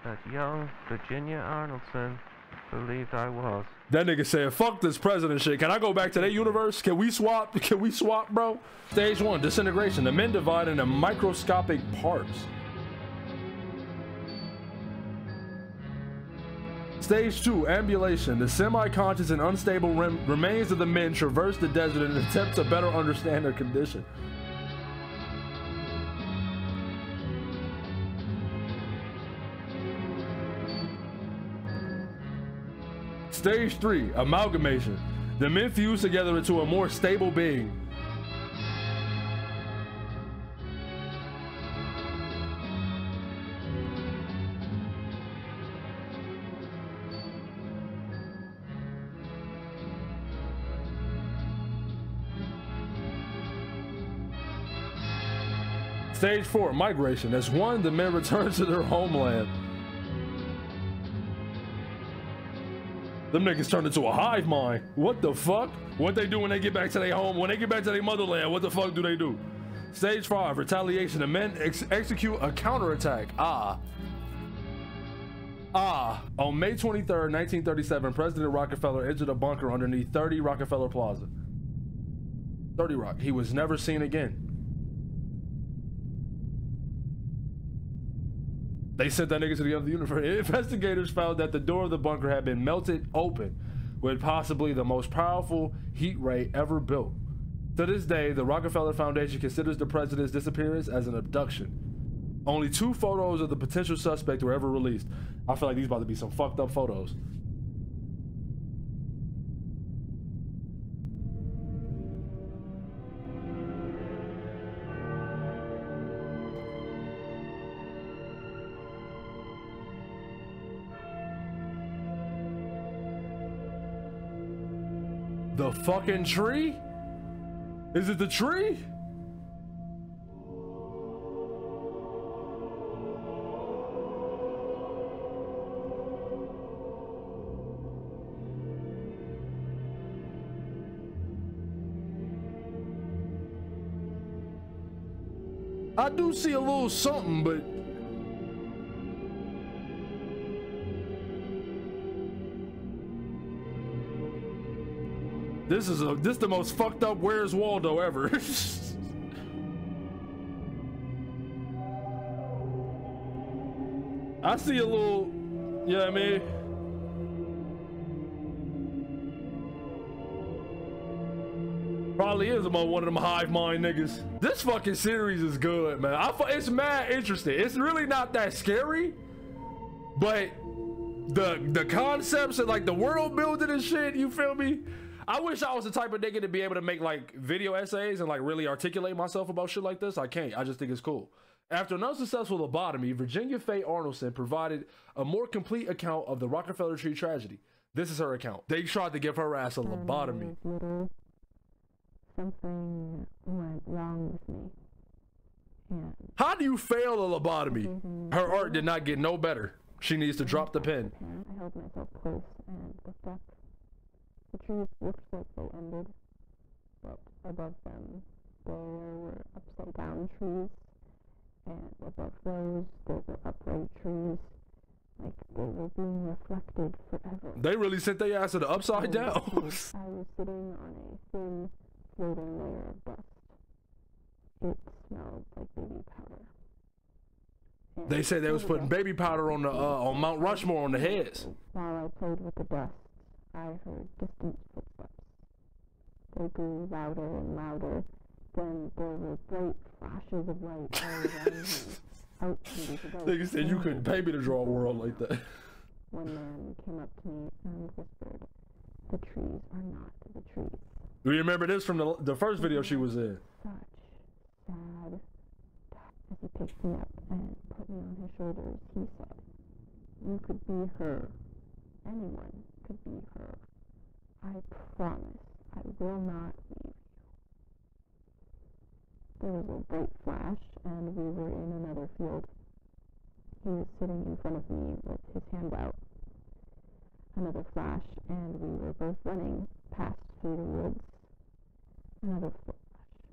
that young Virginia Arnoldson believed I was. that nigga said, "Fuck this president shit." Can I go back to that universe? Can we swap? Can we swap, bro? Stage one: disintegration. The men divide into microscopic parts. Stage two: ambulation. The semi-conscious and unstable rem- remains of the men traverse the desert in an attempt to better understand their condition. Stage 3 Amalgamation. The men fuse together into a more stable being. Stage four, migration. As one, the men return to their homeland. Them niggas turned into a hive mind. What the fuck? What they do when they get back to their home? When they get back to their motherland, what the fuck do they do? Stage five, retaliation. The men ex execute a counterattack. Ah. Ah. On May 23rd, 1937, President Rockefeller entered a bunker underneath 30 Rockefeller Plaza. 30 Rock. He was never seen again. They sent that nigga to the other universe. Investigators found that the door of the bunker had been melted open with possibly the most powerful heat ray ever built. To this day, the Rockefeller Foundation considers the president's disappearance as an abduction. Only two photos of the potential suspect were ever released. I feel like these about to be some fucked up photos. Fucking tree? Is it the tree? I do see a little something, but This is a this the most fucked up Where's Waldo ever. I see a little, you know what I mean? Probably is about one of them hive mind niggas. This fucking series is good, man. I it's mad interesting. It's really not that scary, but the the concepts and like the world building and shit. You feel me? I wish I was the type of nigga to be able to make like video essays and like really articulate myself about shit like this. I can't. I just think it's cool. After an unsuccessful lobotomy, Virginia Faye Arnoldson provided a more complete account of the Rockefeller Tree tragedy. This is her account. They tried to give her ass a lobotomy. Something went wrong with me. And How do you fail a lobotomy? Her art did not get no better. She needs to drop the pen. I held myself close and. The trees looked like they ended, but above them there were upside down trees, and above those there were upright trees, like they were being reflected forever. They really sent their ass to the upside down. I was sitting on a thin, floating layer of dust. It smelled like baby powder. And they say they was putting baby powder on the uh, on Mount Rushmore on the heads. While I played with the dust, I heard distant footsteps. They grew louder and louder. Then there were bright flashes of light all around me. Out from the ghost Nigga said you couldn't pay me to draw a world like that. One man came up to me and whispered, "The trees are not the trees." Do you remember this from the the first video she was in? Such sad. As he picked me up and put me on his shoulders, he said, "You could be her. Anyone could be her. I promise I will not leave you." There was a bright flash, and we were in another field. He was sitting in front of me with his hand out. Another flash, and we were both running past through the woods. Another flash,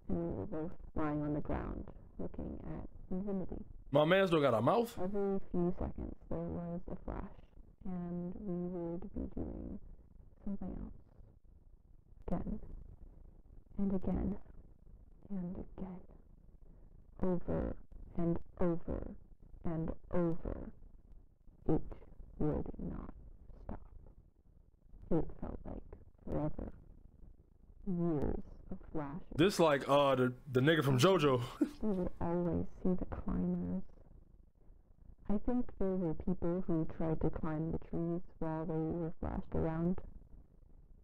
and we were both lying on the ground, looking at infinity. My man still got a mouth. Every few seconds there was a flash, and we would be doing something else. Again, and again, and again. Over and over and over. It would not stop. It felt like forever. Years of flashes. This like uh the the nigga from JoJo. We would always see the climbers. I think there were people who tried to climb the trees while they were flashed around.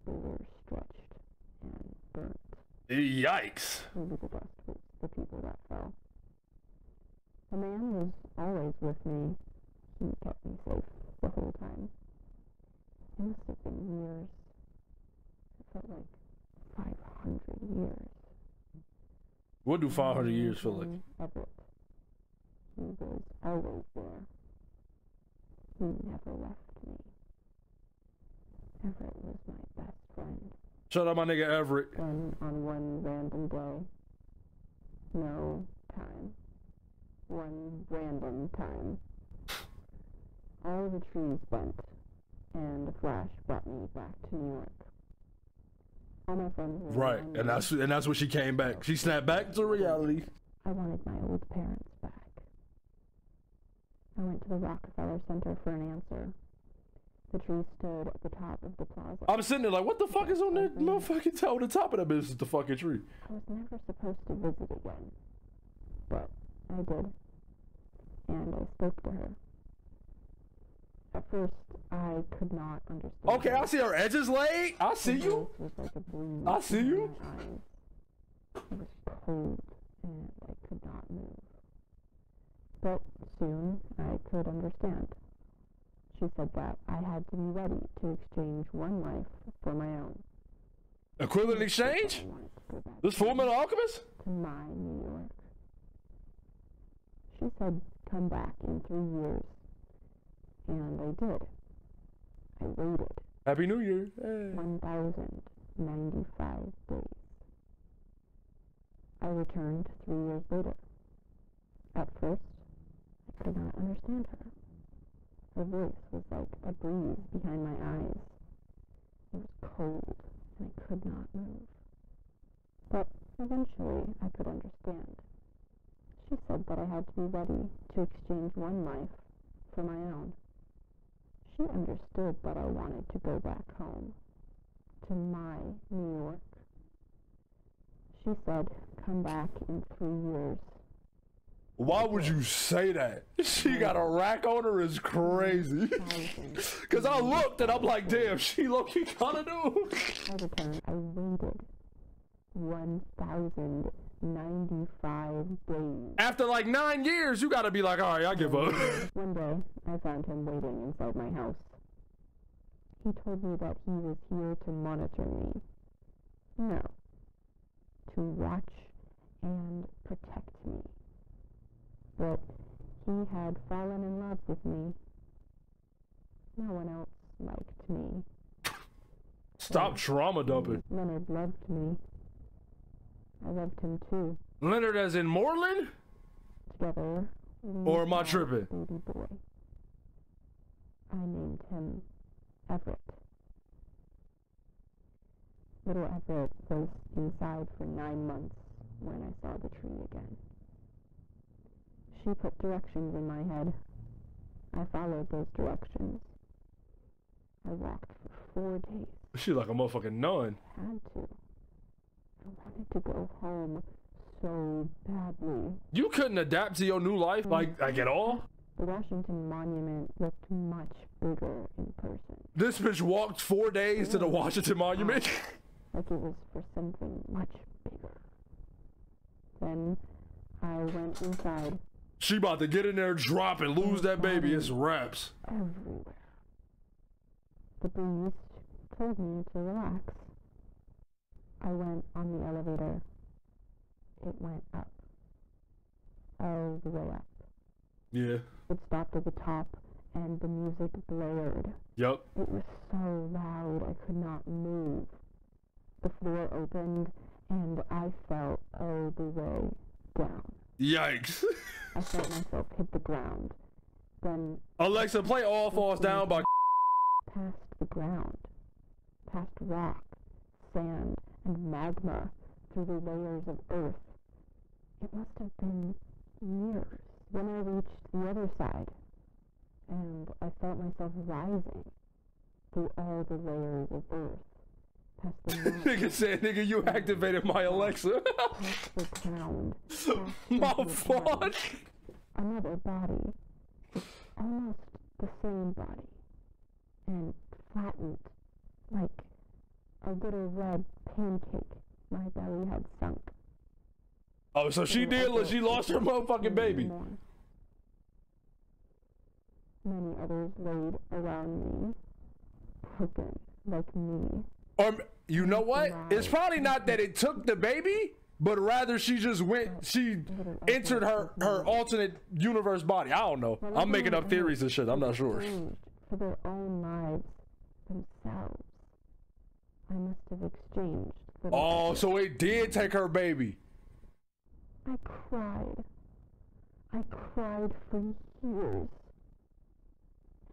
They were stretched and burnt. Yikes. The the people that fell. The man was always with me. He kept me safe the whole time. It must have been years. It felt like 500 years. What do 500 years feel like? It He was always there. He never left me. Everett was my best friend. Shut up, my nigga Everett. On one random blow. no time, one random time, all the trees bent, and a flash brought me back to New York. All my friends were Right, and me. that's and that's when she came back. She snapped back to reality. I wanted my old parents back. I went to the Rockefeller Center for an answer. The tree stood at the top of the plaza. I'm sitting there like, what the fuck is on that motherfucking top? The top of that bitch is the fucking tree. I was never supposed to visit again, but I did, and I spoke to her. At first, I could not understand. Okay, her. I see her edges laid. I see Her you. was like a breeze I see you. It was cold, and I could not move. But soon I could understand. She said that I had to be ready to exchange one life for my own. Equivalent exchange? I wanted to go back This Metal Alchemist? to my New York. She said, come back in three years. And I did. I waited Happy New Year. Hey. 1,095 days. I returned three years later. At first, I could not understand her. Her voice was like a breeze behind my eyes. It was cold, and I could not move. But eventually, I could understand. She said that I had to be ready to exchange one life for my own. She understood that I wanted to go back home, to my New York. She said, come back in three years. Why would you say that? She got a rack on her is crazy. Cause I looked and I'm like, damn, she low key kinda do. I waited 1,095 days. After like nine years, you gotta be like, all right, I give up. One day, I found him waiting inside my house. He told me that he was here to monitor me. No. To watch and protect me. But he had fallen in love with me. No one else liked me. Stop trauma dumping. Leonard loved me. I loved him too. Leonard as in Moreland? Together, Or am I tripping? Baby boy. I named him Everett. Little Everett was inside for nine months when I saw the tree again. She put directions in my head. I followed those directions. I walked for four days. She like a motherfucking nun. Had to. I wanted to go home so badly. You couldn't adapt to your new life mm-hmm. like like at all? The Washington Monument looked much bigger in person, This bitch walked four days to the Washington Monument. like it was for something much bigger. Then I went inside She about to get in there, drop and lose that baby. It's raps. everywhere. The breeze told me to relax. I went on the elevator. It went up. All the way up. Yeah. It stopped at the top, and the music blared. Yup. It was so loud I could not move. The floor opened and I fell all oh, the way down. Yikes. I felt myself hit the ground. Then Alexa, play All Falls Down by past the ground, past rock, sand, and magma through the layers of earth. It must have been years. Then I reached the other side, and I felt myself rising through all the layers of earth, the Nigga said, nigga, you activated my Alexa. past the ground, my into the fault. ground. Another body, almost the same body, and flattened like a little red pancake my belly had sunk. Oh, so she did, look, she lost her motherfucking baby. More. Many others laid around me, broken like me. Or, you know what? It's probably not that it took the baby. but rather she just went, she entered her her mm-hmm. alternate universe body. I don't know. I'm making up theories and shit. I'm not sure. for their own lives themselves. I must have exchanged Oh, so it did take her baby. I cried. I cried for years.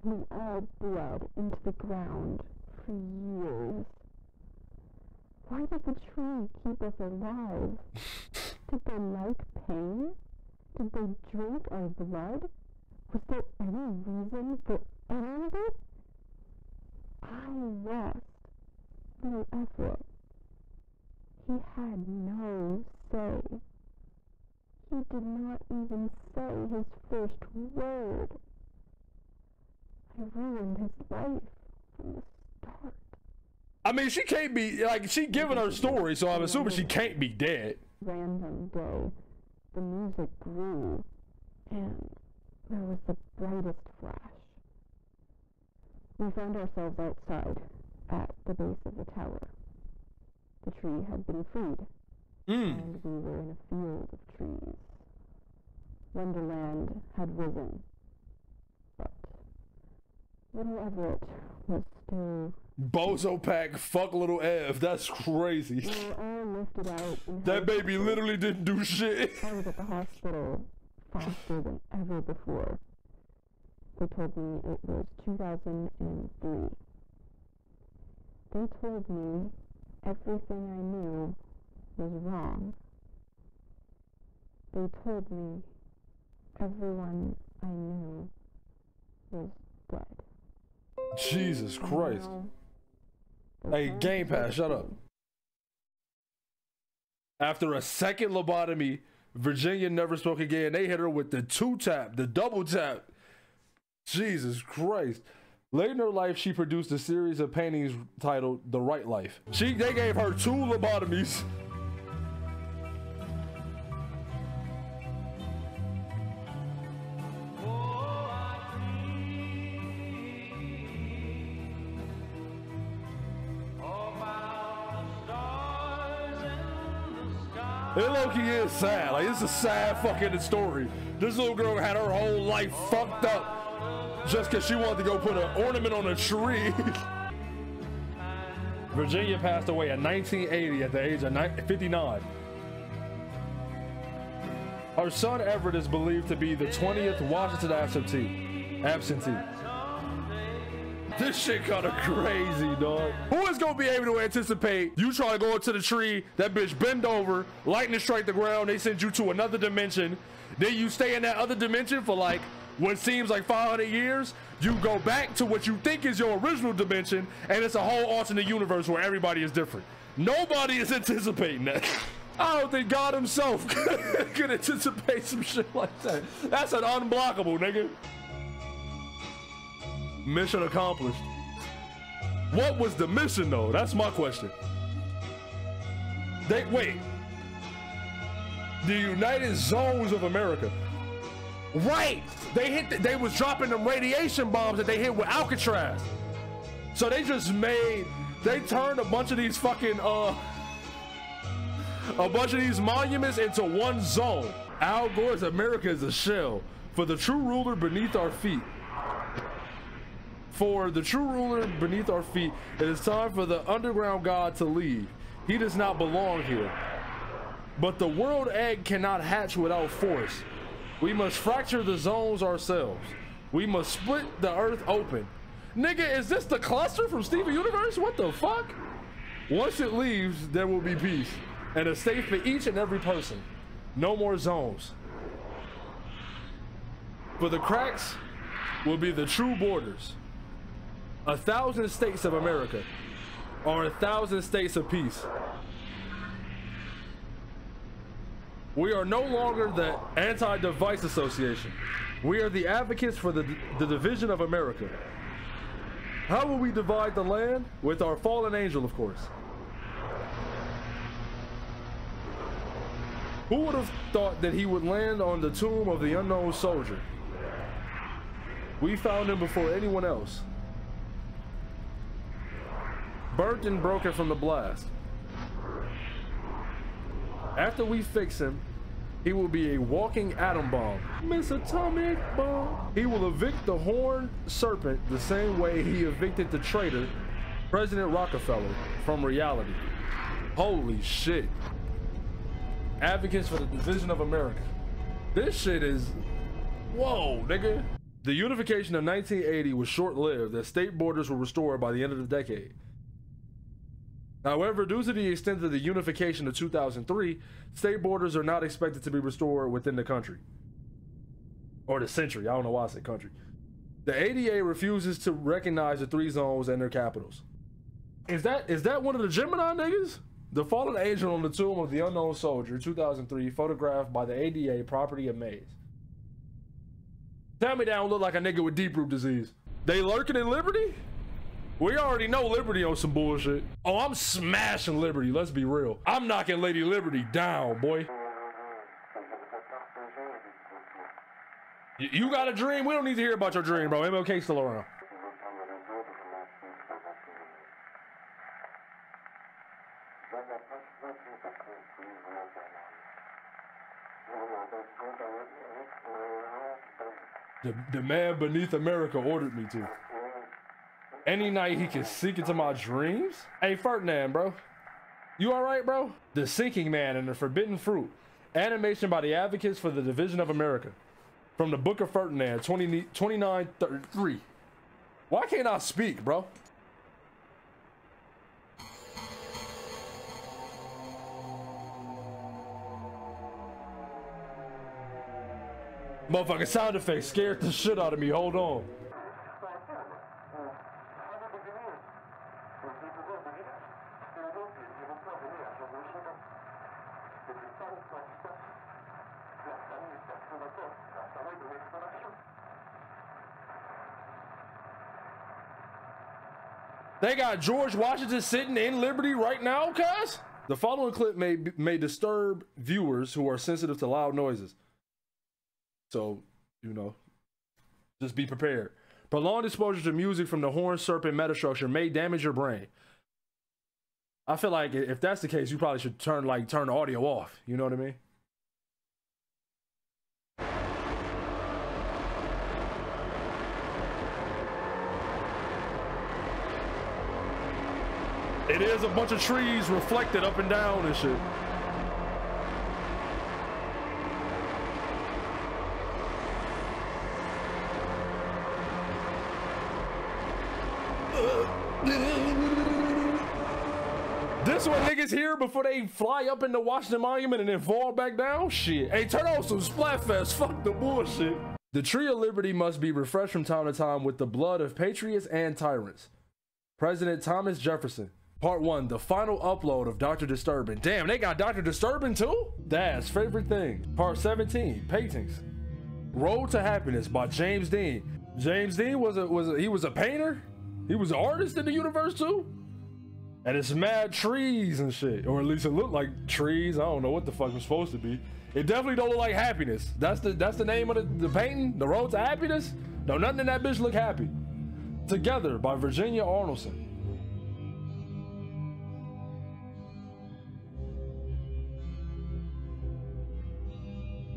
We all bled into the ground for years. Why did the tree keep us alive? did they like pain? Did they drink our blood? Was there any reason for any of it? I lost little Everett. He had no say. He did not even say his first word. I ruined his life from the start. I mean, she can't be like she giving her story, so I'm assuming she can't be dead. Random day, the music grew, and there was the brightest flash. We found ourselves outside, at the base of the tower. The tree had been freed, Mm. and we were in a field of trees. Wonderland had risen, but little Everett was still. Bozo pack, fuck little Ev. That's crazy. We were lifted out. That baby literally didn't do shit. I was at the hospital faster than ever before. They told me it was 2003. They told me everything I knew was wrong. They told me everyone I knew was dead. Jesus Christ. Hey, Game Pass, shut up. After a second lobotomy, Virginia never spoke again. They hit her with the two tap, the double tap. Jesus Christ. Late in her life, she produced a series of paintings titled The Right Life. She they gave her two lobotomies. It low-key is sad. Like it's a sad fucking story. This little girl had her whole life fucked up just because she wanted to go put an ornament on a tree. Virginia passed away in 1980 at the age of 59. Her son Everett is believed to be the 20th Washington absentee. Absentee. This shit kinda crazy, dog. Who is gonna be able to anticipate you try to go into the tree, that bitch bend over, lightning strike the ground, they send you to another dimension, then you stay in that other dimension for like what seems like 500 years, you go back to what you think is your original dimension, and it's a whole alternate universe where everybody is different. Nobody is anticipating that. I don't think God himself could anticipate some shit like that. That's an unblockable, nigga. Mission accomplished. What was the mission though? That's my question. They wait. The United Zones of America. Right. They hit. The, they was dropping them radiation bombs that they hit with Alcatraz. So they just made. They turned a bunch of these fucking uh. A bunch of these monuments into one zone. Al Gore's America is a shell for the true ruler beneath our feet. For the true ruler beneath our feet, it is time for the underground god to leave. He does not belong here. But the world egg cannot hatch without force. We must fracture the zones ourselves. We must split the earth open. Nigga, is this the cluster from Steven Universe? What the fuck? Once it leaves, there will be peace and a state for each and every person. No more zones. For the cracks will be the true borders. A thousand states of America are a thousand states of peace. We are no longer the Anti-Device Association. We are the advocates for the, the division of America. How will we divide the land? With our fallen angel, of course. Who would have thought that he would land on the tomb of the unknown soldier? We found him before anyone else. Burnt and broken from the blast. After we fix him, he will be a walking atom bomb. Miss Atomic Bomb. He will evict the horned serpent the same way he evicted the traitor, President Rockefeller, from reality. Holy shit. Advocates for the division of America. This shit is. Whoa, nigga. The unification of 1980 was short lived as state borders were restored by the end of the decade. However, due to the extent of the unification of 2003, state borders are not expected to be restored within the country. Or the century. I don't know why I said country. The ADA refuses to recognize the three zones and their capitals. Is that is that one of the Gemini niggas? The fallen angel on the tomb of the unknown soldier, 2003, photographed by the ADA property of Maze. Tell me that don't look like a nigga with deep root disease. They lurking in Liberty? We already know Liberty on some bullshit. Oh, I'm smashing Liberty. Let's be real. I'm knocking Lady Liberty down, boy. You got a dream? We don't need to hear about your dream, bro. MLK still around. The, the man beneath America ordered me to. Any night he can sink into my dreams? Hey, Ferdinand, bro. You alright, bro? The Sinking Man and the Forbidden Fruit. Animation by the Advocates for the Division of America. From the Book of Ferdinand, 20, 2933. Why can't I speak, bro? Motherfucking sound effects scared the shit out of me. Hold on. They got George Washington sitting in Liberty right now, cuz? The following clip may may disturb viewers who are sensitive to loud noises. So, you know, just be prepared. Prolonged exposure to music from the horned serpent metastructure may damage your brain. I feel like if that's the case, you probably should turn like turn the audio off. You know what I mean? It is a bunch of trees reflected up and down and shit. Hear before they fly up into Washington Monument and then fall back down? Shit. Hey, turn on some Splatfest. Fuck the bullshit. The tree of liberty must be refreshed from time to time with the blood of patriots and tyrants. President Thomas Jefferson. Part 1, the final upload of Dr. Disturbing. Damn, they got Dr. Disturbing too? Dad's favorite thing. Part 17, paintings. Road to Happiness by James Dean. James Dean was a was a, he was a painter? He was an artist in the universe too? And it's mad trees and shit. Or at least it looked like trees. I don't know what the fuck was supposed to be. It definitely don't look like happiness. That's the that's the name of the, the painting, The Road to Happiness. No, nothing in that bitch look happy. Together by Virginia Arnoldson.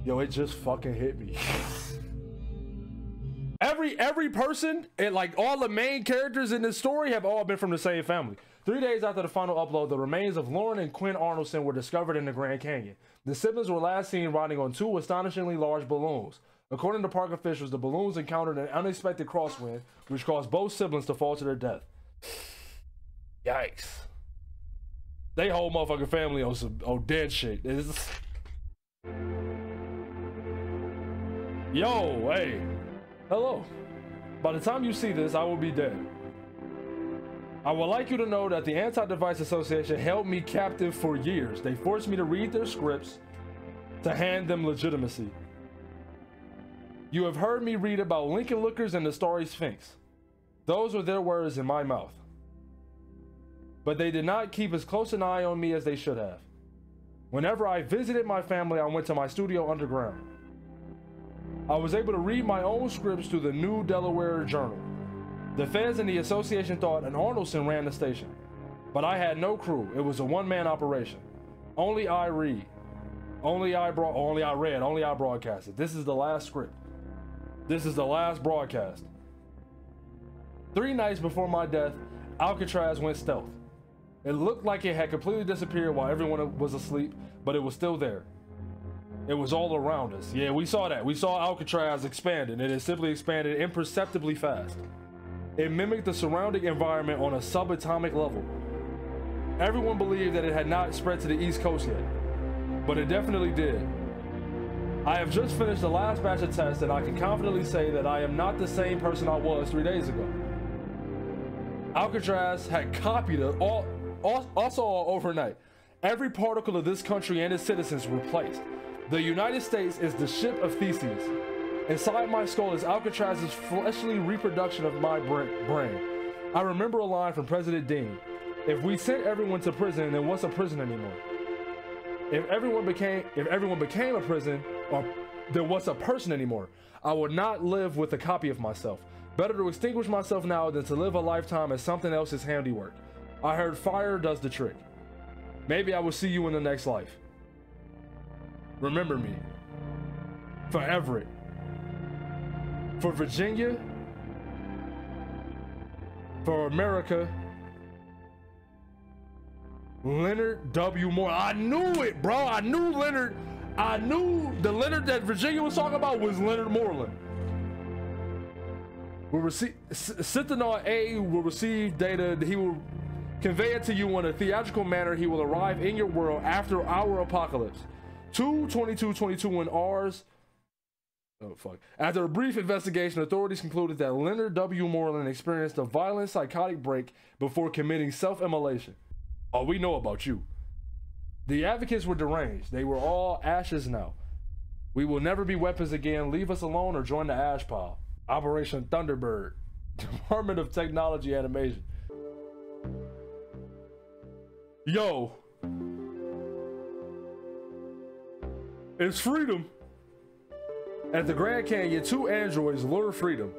Yo, it just fucking hit me. every every person and like all the main characters in this story have all been from the same family. Three days after the final upload, the remains of Lauren and Quinn Arnoldson were discovered in the Grand Canyon. The siblings were last seen riding on two astonishingly large balloons. According to park officials, the balloons encountered an unexpected crosswind, which caused both siblings to fall to their death. Yikes. They whole motherfucking family on some on dead shit. Yo, hey. Hello. By the time you see this, I will be dead. I would like you to know that the Anti Device Association held me captive for years. They forced me to read their scripts to hand them legitimacy. You have heard me read about Lincoln Lookers and the Starry Sphinx. Those were their words in my mouth. But they did not keep as close an eye on me as they should have. Whenever I visited my family, I went to my studio underground. I was able to read my own scripts through the New Delaware Journal. The feds and the association thought an Arnoldson ran the station, but I had no crew. It was a one man operation. Only I read. Only I brought, only I read, only I broadcasted. This is the last script. This is the last broadcast. Three nights before my death, Alcatraz went stealth. It looked like it had completely disappeared while everyone was asleep, but it was still there. It was all around us. Yeah, we saw that. We saw Alcatraz expanding, and it simply expanded imperceptibly fast. It mimicked the surrounding environment on a subatomic level. Everyone believed that it had not spread to the East Coast yet, but it definitely did. I have just finished the last batch of tests, and I can confidently say that I am not the same person I was three days ago. Alcatraz had copied it all, all, also all overnight. Every particle of this country and its citizens replaced. The United States is the ship of Theseus. Inside my skull is Alcatraz's fleshly reproduction of my brain. I remember a line from President Dean. If we sent everyone to prison, then what's a prison anymore? If everyone became if everyone became a prison, or then what's a person anymore? I would not live with a copy of myself. Better to extinguish myself now than to live a lifetime as something else's handiwork. I heard fire does the trick. Maybe I will see you in the next life. Remember me. For Everett. For Virginia. For America. Leonard W. Moore. I knew it, bro. I knew Leonard. I knew the Leonard that Virginia was talking about was Leonard Moreland. Will receive Sentinel A will receive data. He will convey it to you in a theatrical manner. He will arrive in your world after our apocalypse. 22222 when ours. Oh, fuck. After a brief investigation, authorities concluded that Leonard W. Moreland experienced a violent psychotic break before committing self immolation. All we know about you. The advocates were deranged. They were all ashes now. We will never be weapons again. Leave us alone or join the ash pile. Operation Thunderbird. Department of Technology Animation. Yo. It's freedom. At the Grand Canyon, two androids lure freedom.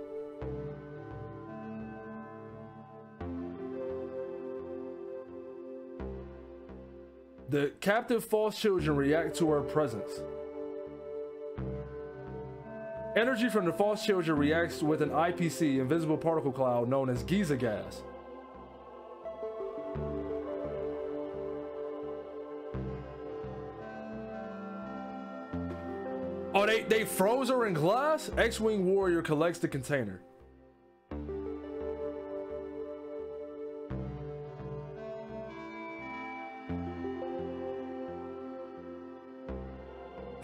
The captive false children react to her presence. Energy from the false children reacts with an IPC, invisible particle cloud, known as Giza gas. They, froze her in glass? X-Wing Warrior collects the container.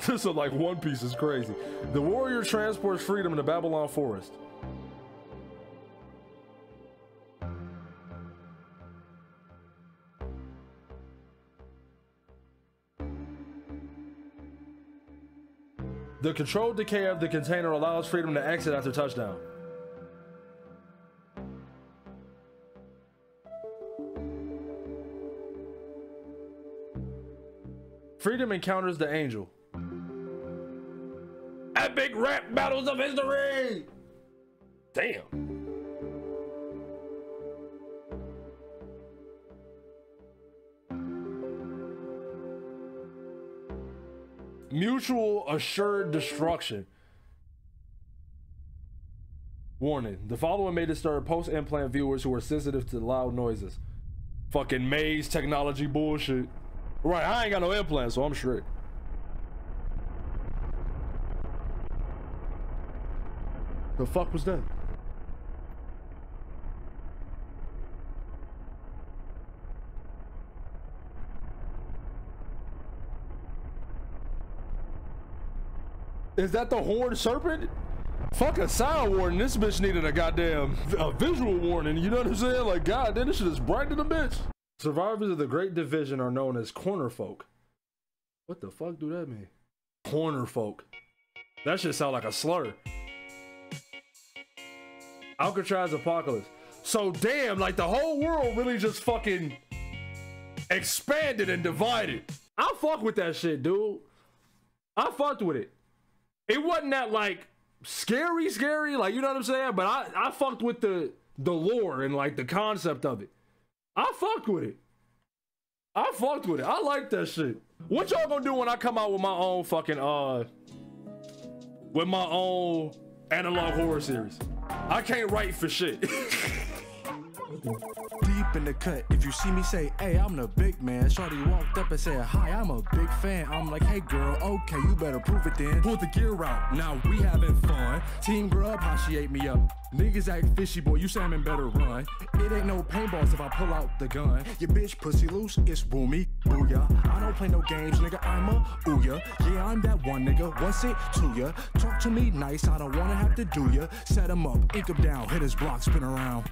this is like One Piece is crazy. The warrior transports freedom in the Babylon forest. The controlled decay of the container allows freedom to exit after touchdown. Freedom encounters the angel. Epic rap battles of history! Damn. Mutual assured destruction. Warning. The following may disturb post-implant viewers who are sensitive to loud noises. Fucking maze technology bullshit. Right, I ain't got no implants, so I'm straight. The fuck was that? Is that the horned serpent? Fuck a sound warning. This bitch needed a goddamn a visual warning. You know what I'm saying? Like, god damn, this shit is bright in the bitch. Survivors of the Great Division are known as corner folk. What the fuck do that mean? Corner folk. That shit sound like a slur. Alcatraz Apocalypse. So damn, like the whole world really just fucking expanded and divided. I fuck with that shit, dude. I fucked with it. It wasn't that like scary, scary, like you know what I'm saying? But I, I fucked with the the lore and like the concept of it. I fucked with it. I fucked with it. I like that shit. What y'all gonna do when I come out with my own fucking uh with my own analog horror series? I can't write for shit. Deep in the cut, if you see me say, hey, I'm the big man. Shorty walked up and said, hi, I'm a big fan. I'm like, hey girl, okay, you better prove it then. Pull the gear out, now we having fun. Team Grub, how she ate me up. Niggas act fishy, boy, you salmon better run. It ain't no paintballs if I pull out the gun. Your bitch pussy loose, it's boomy, booyah. I don't play no games, nigga, I'm a ooya. Yeah, I'm that one nigga, what's it to ya? Talk to me nice, I don't wanna have to do ya. Set him up, ink him down, hit his block, spin around.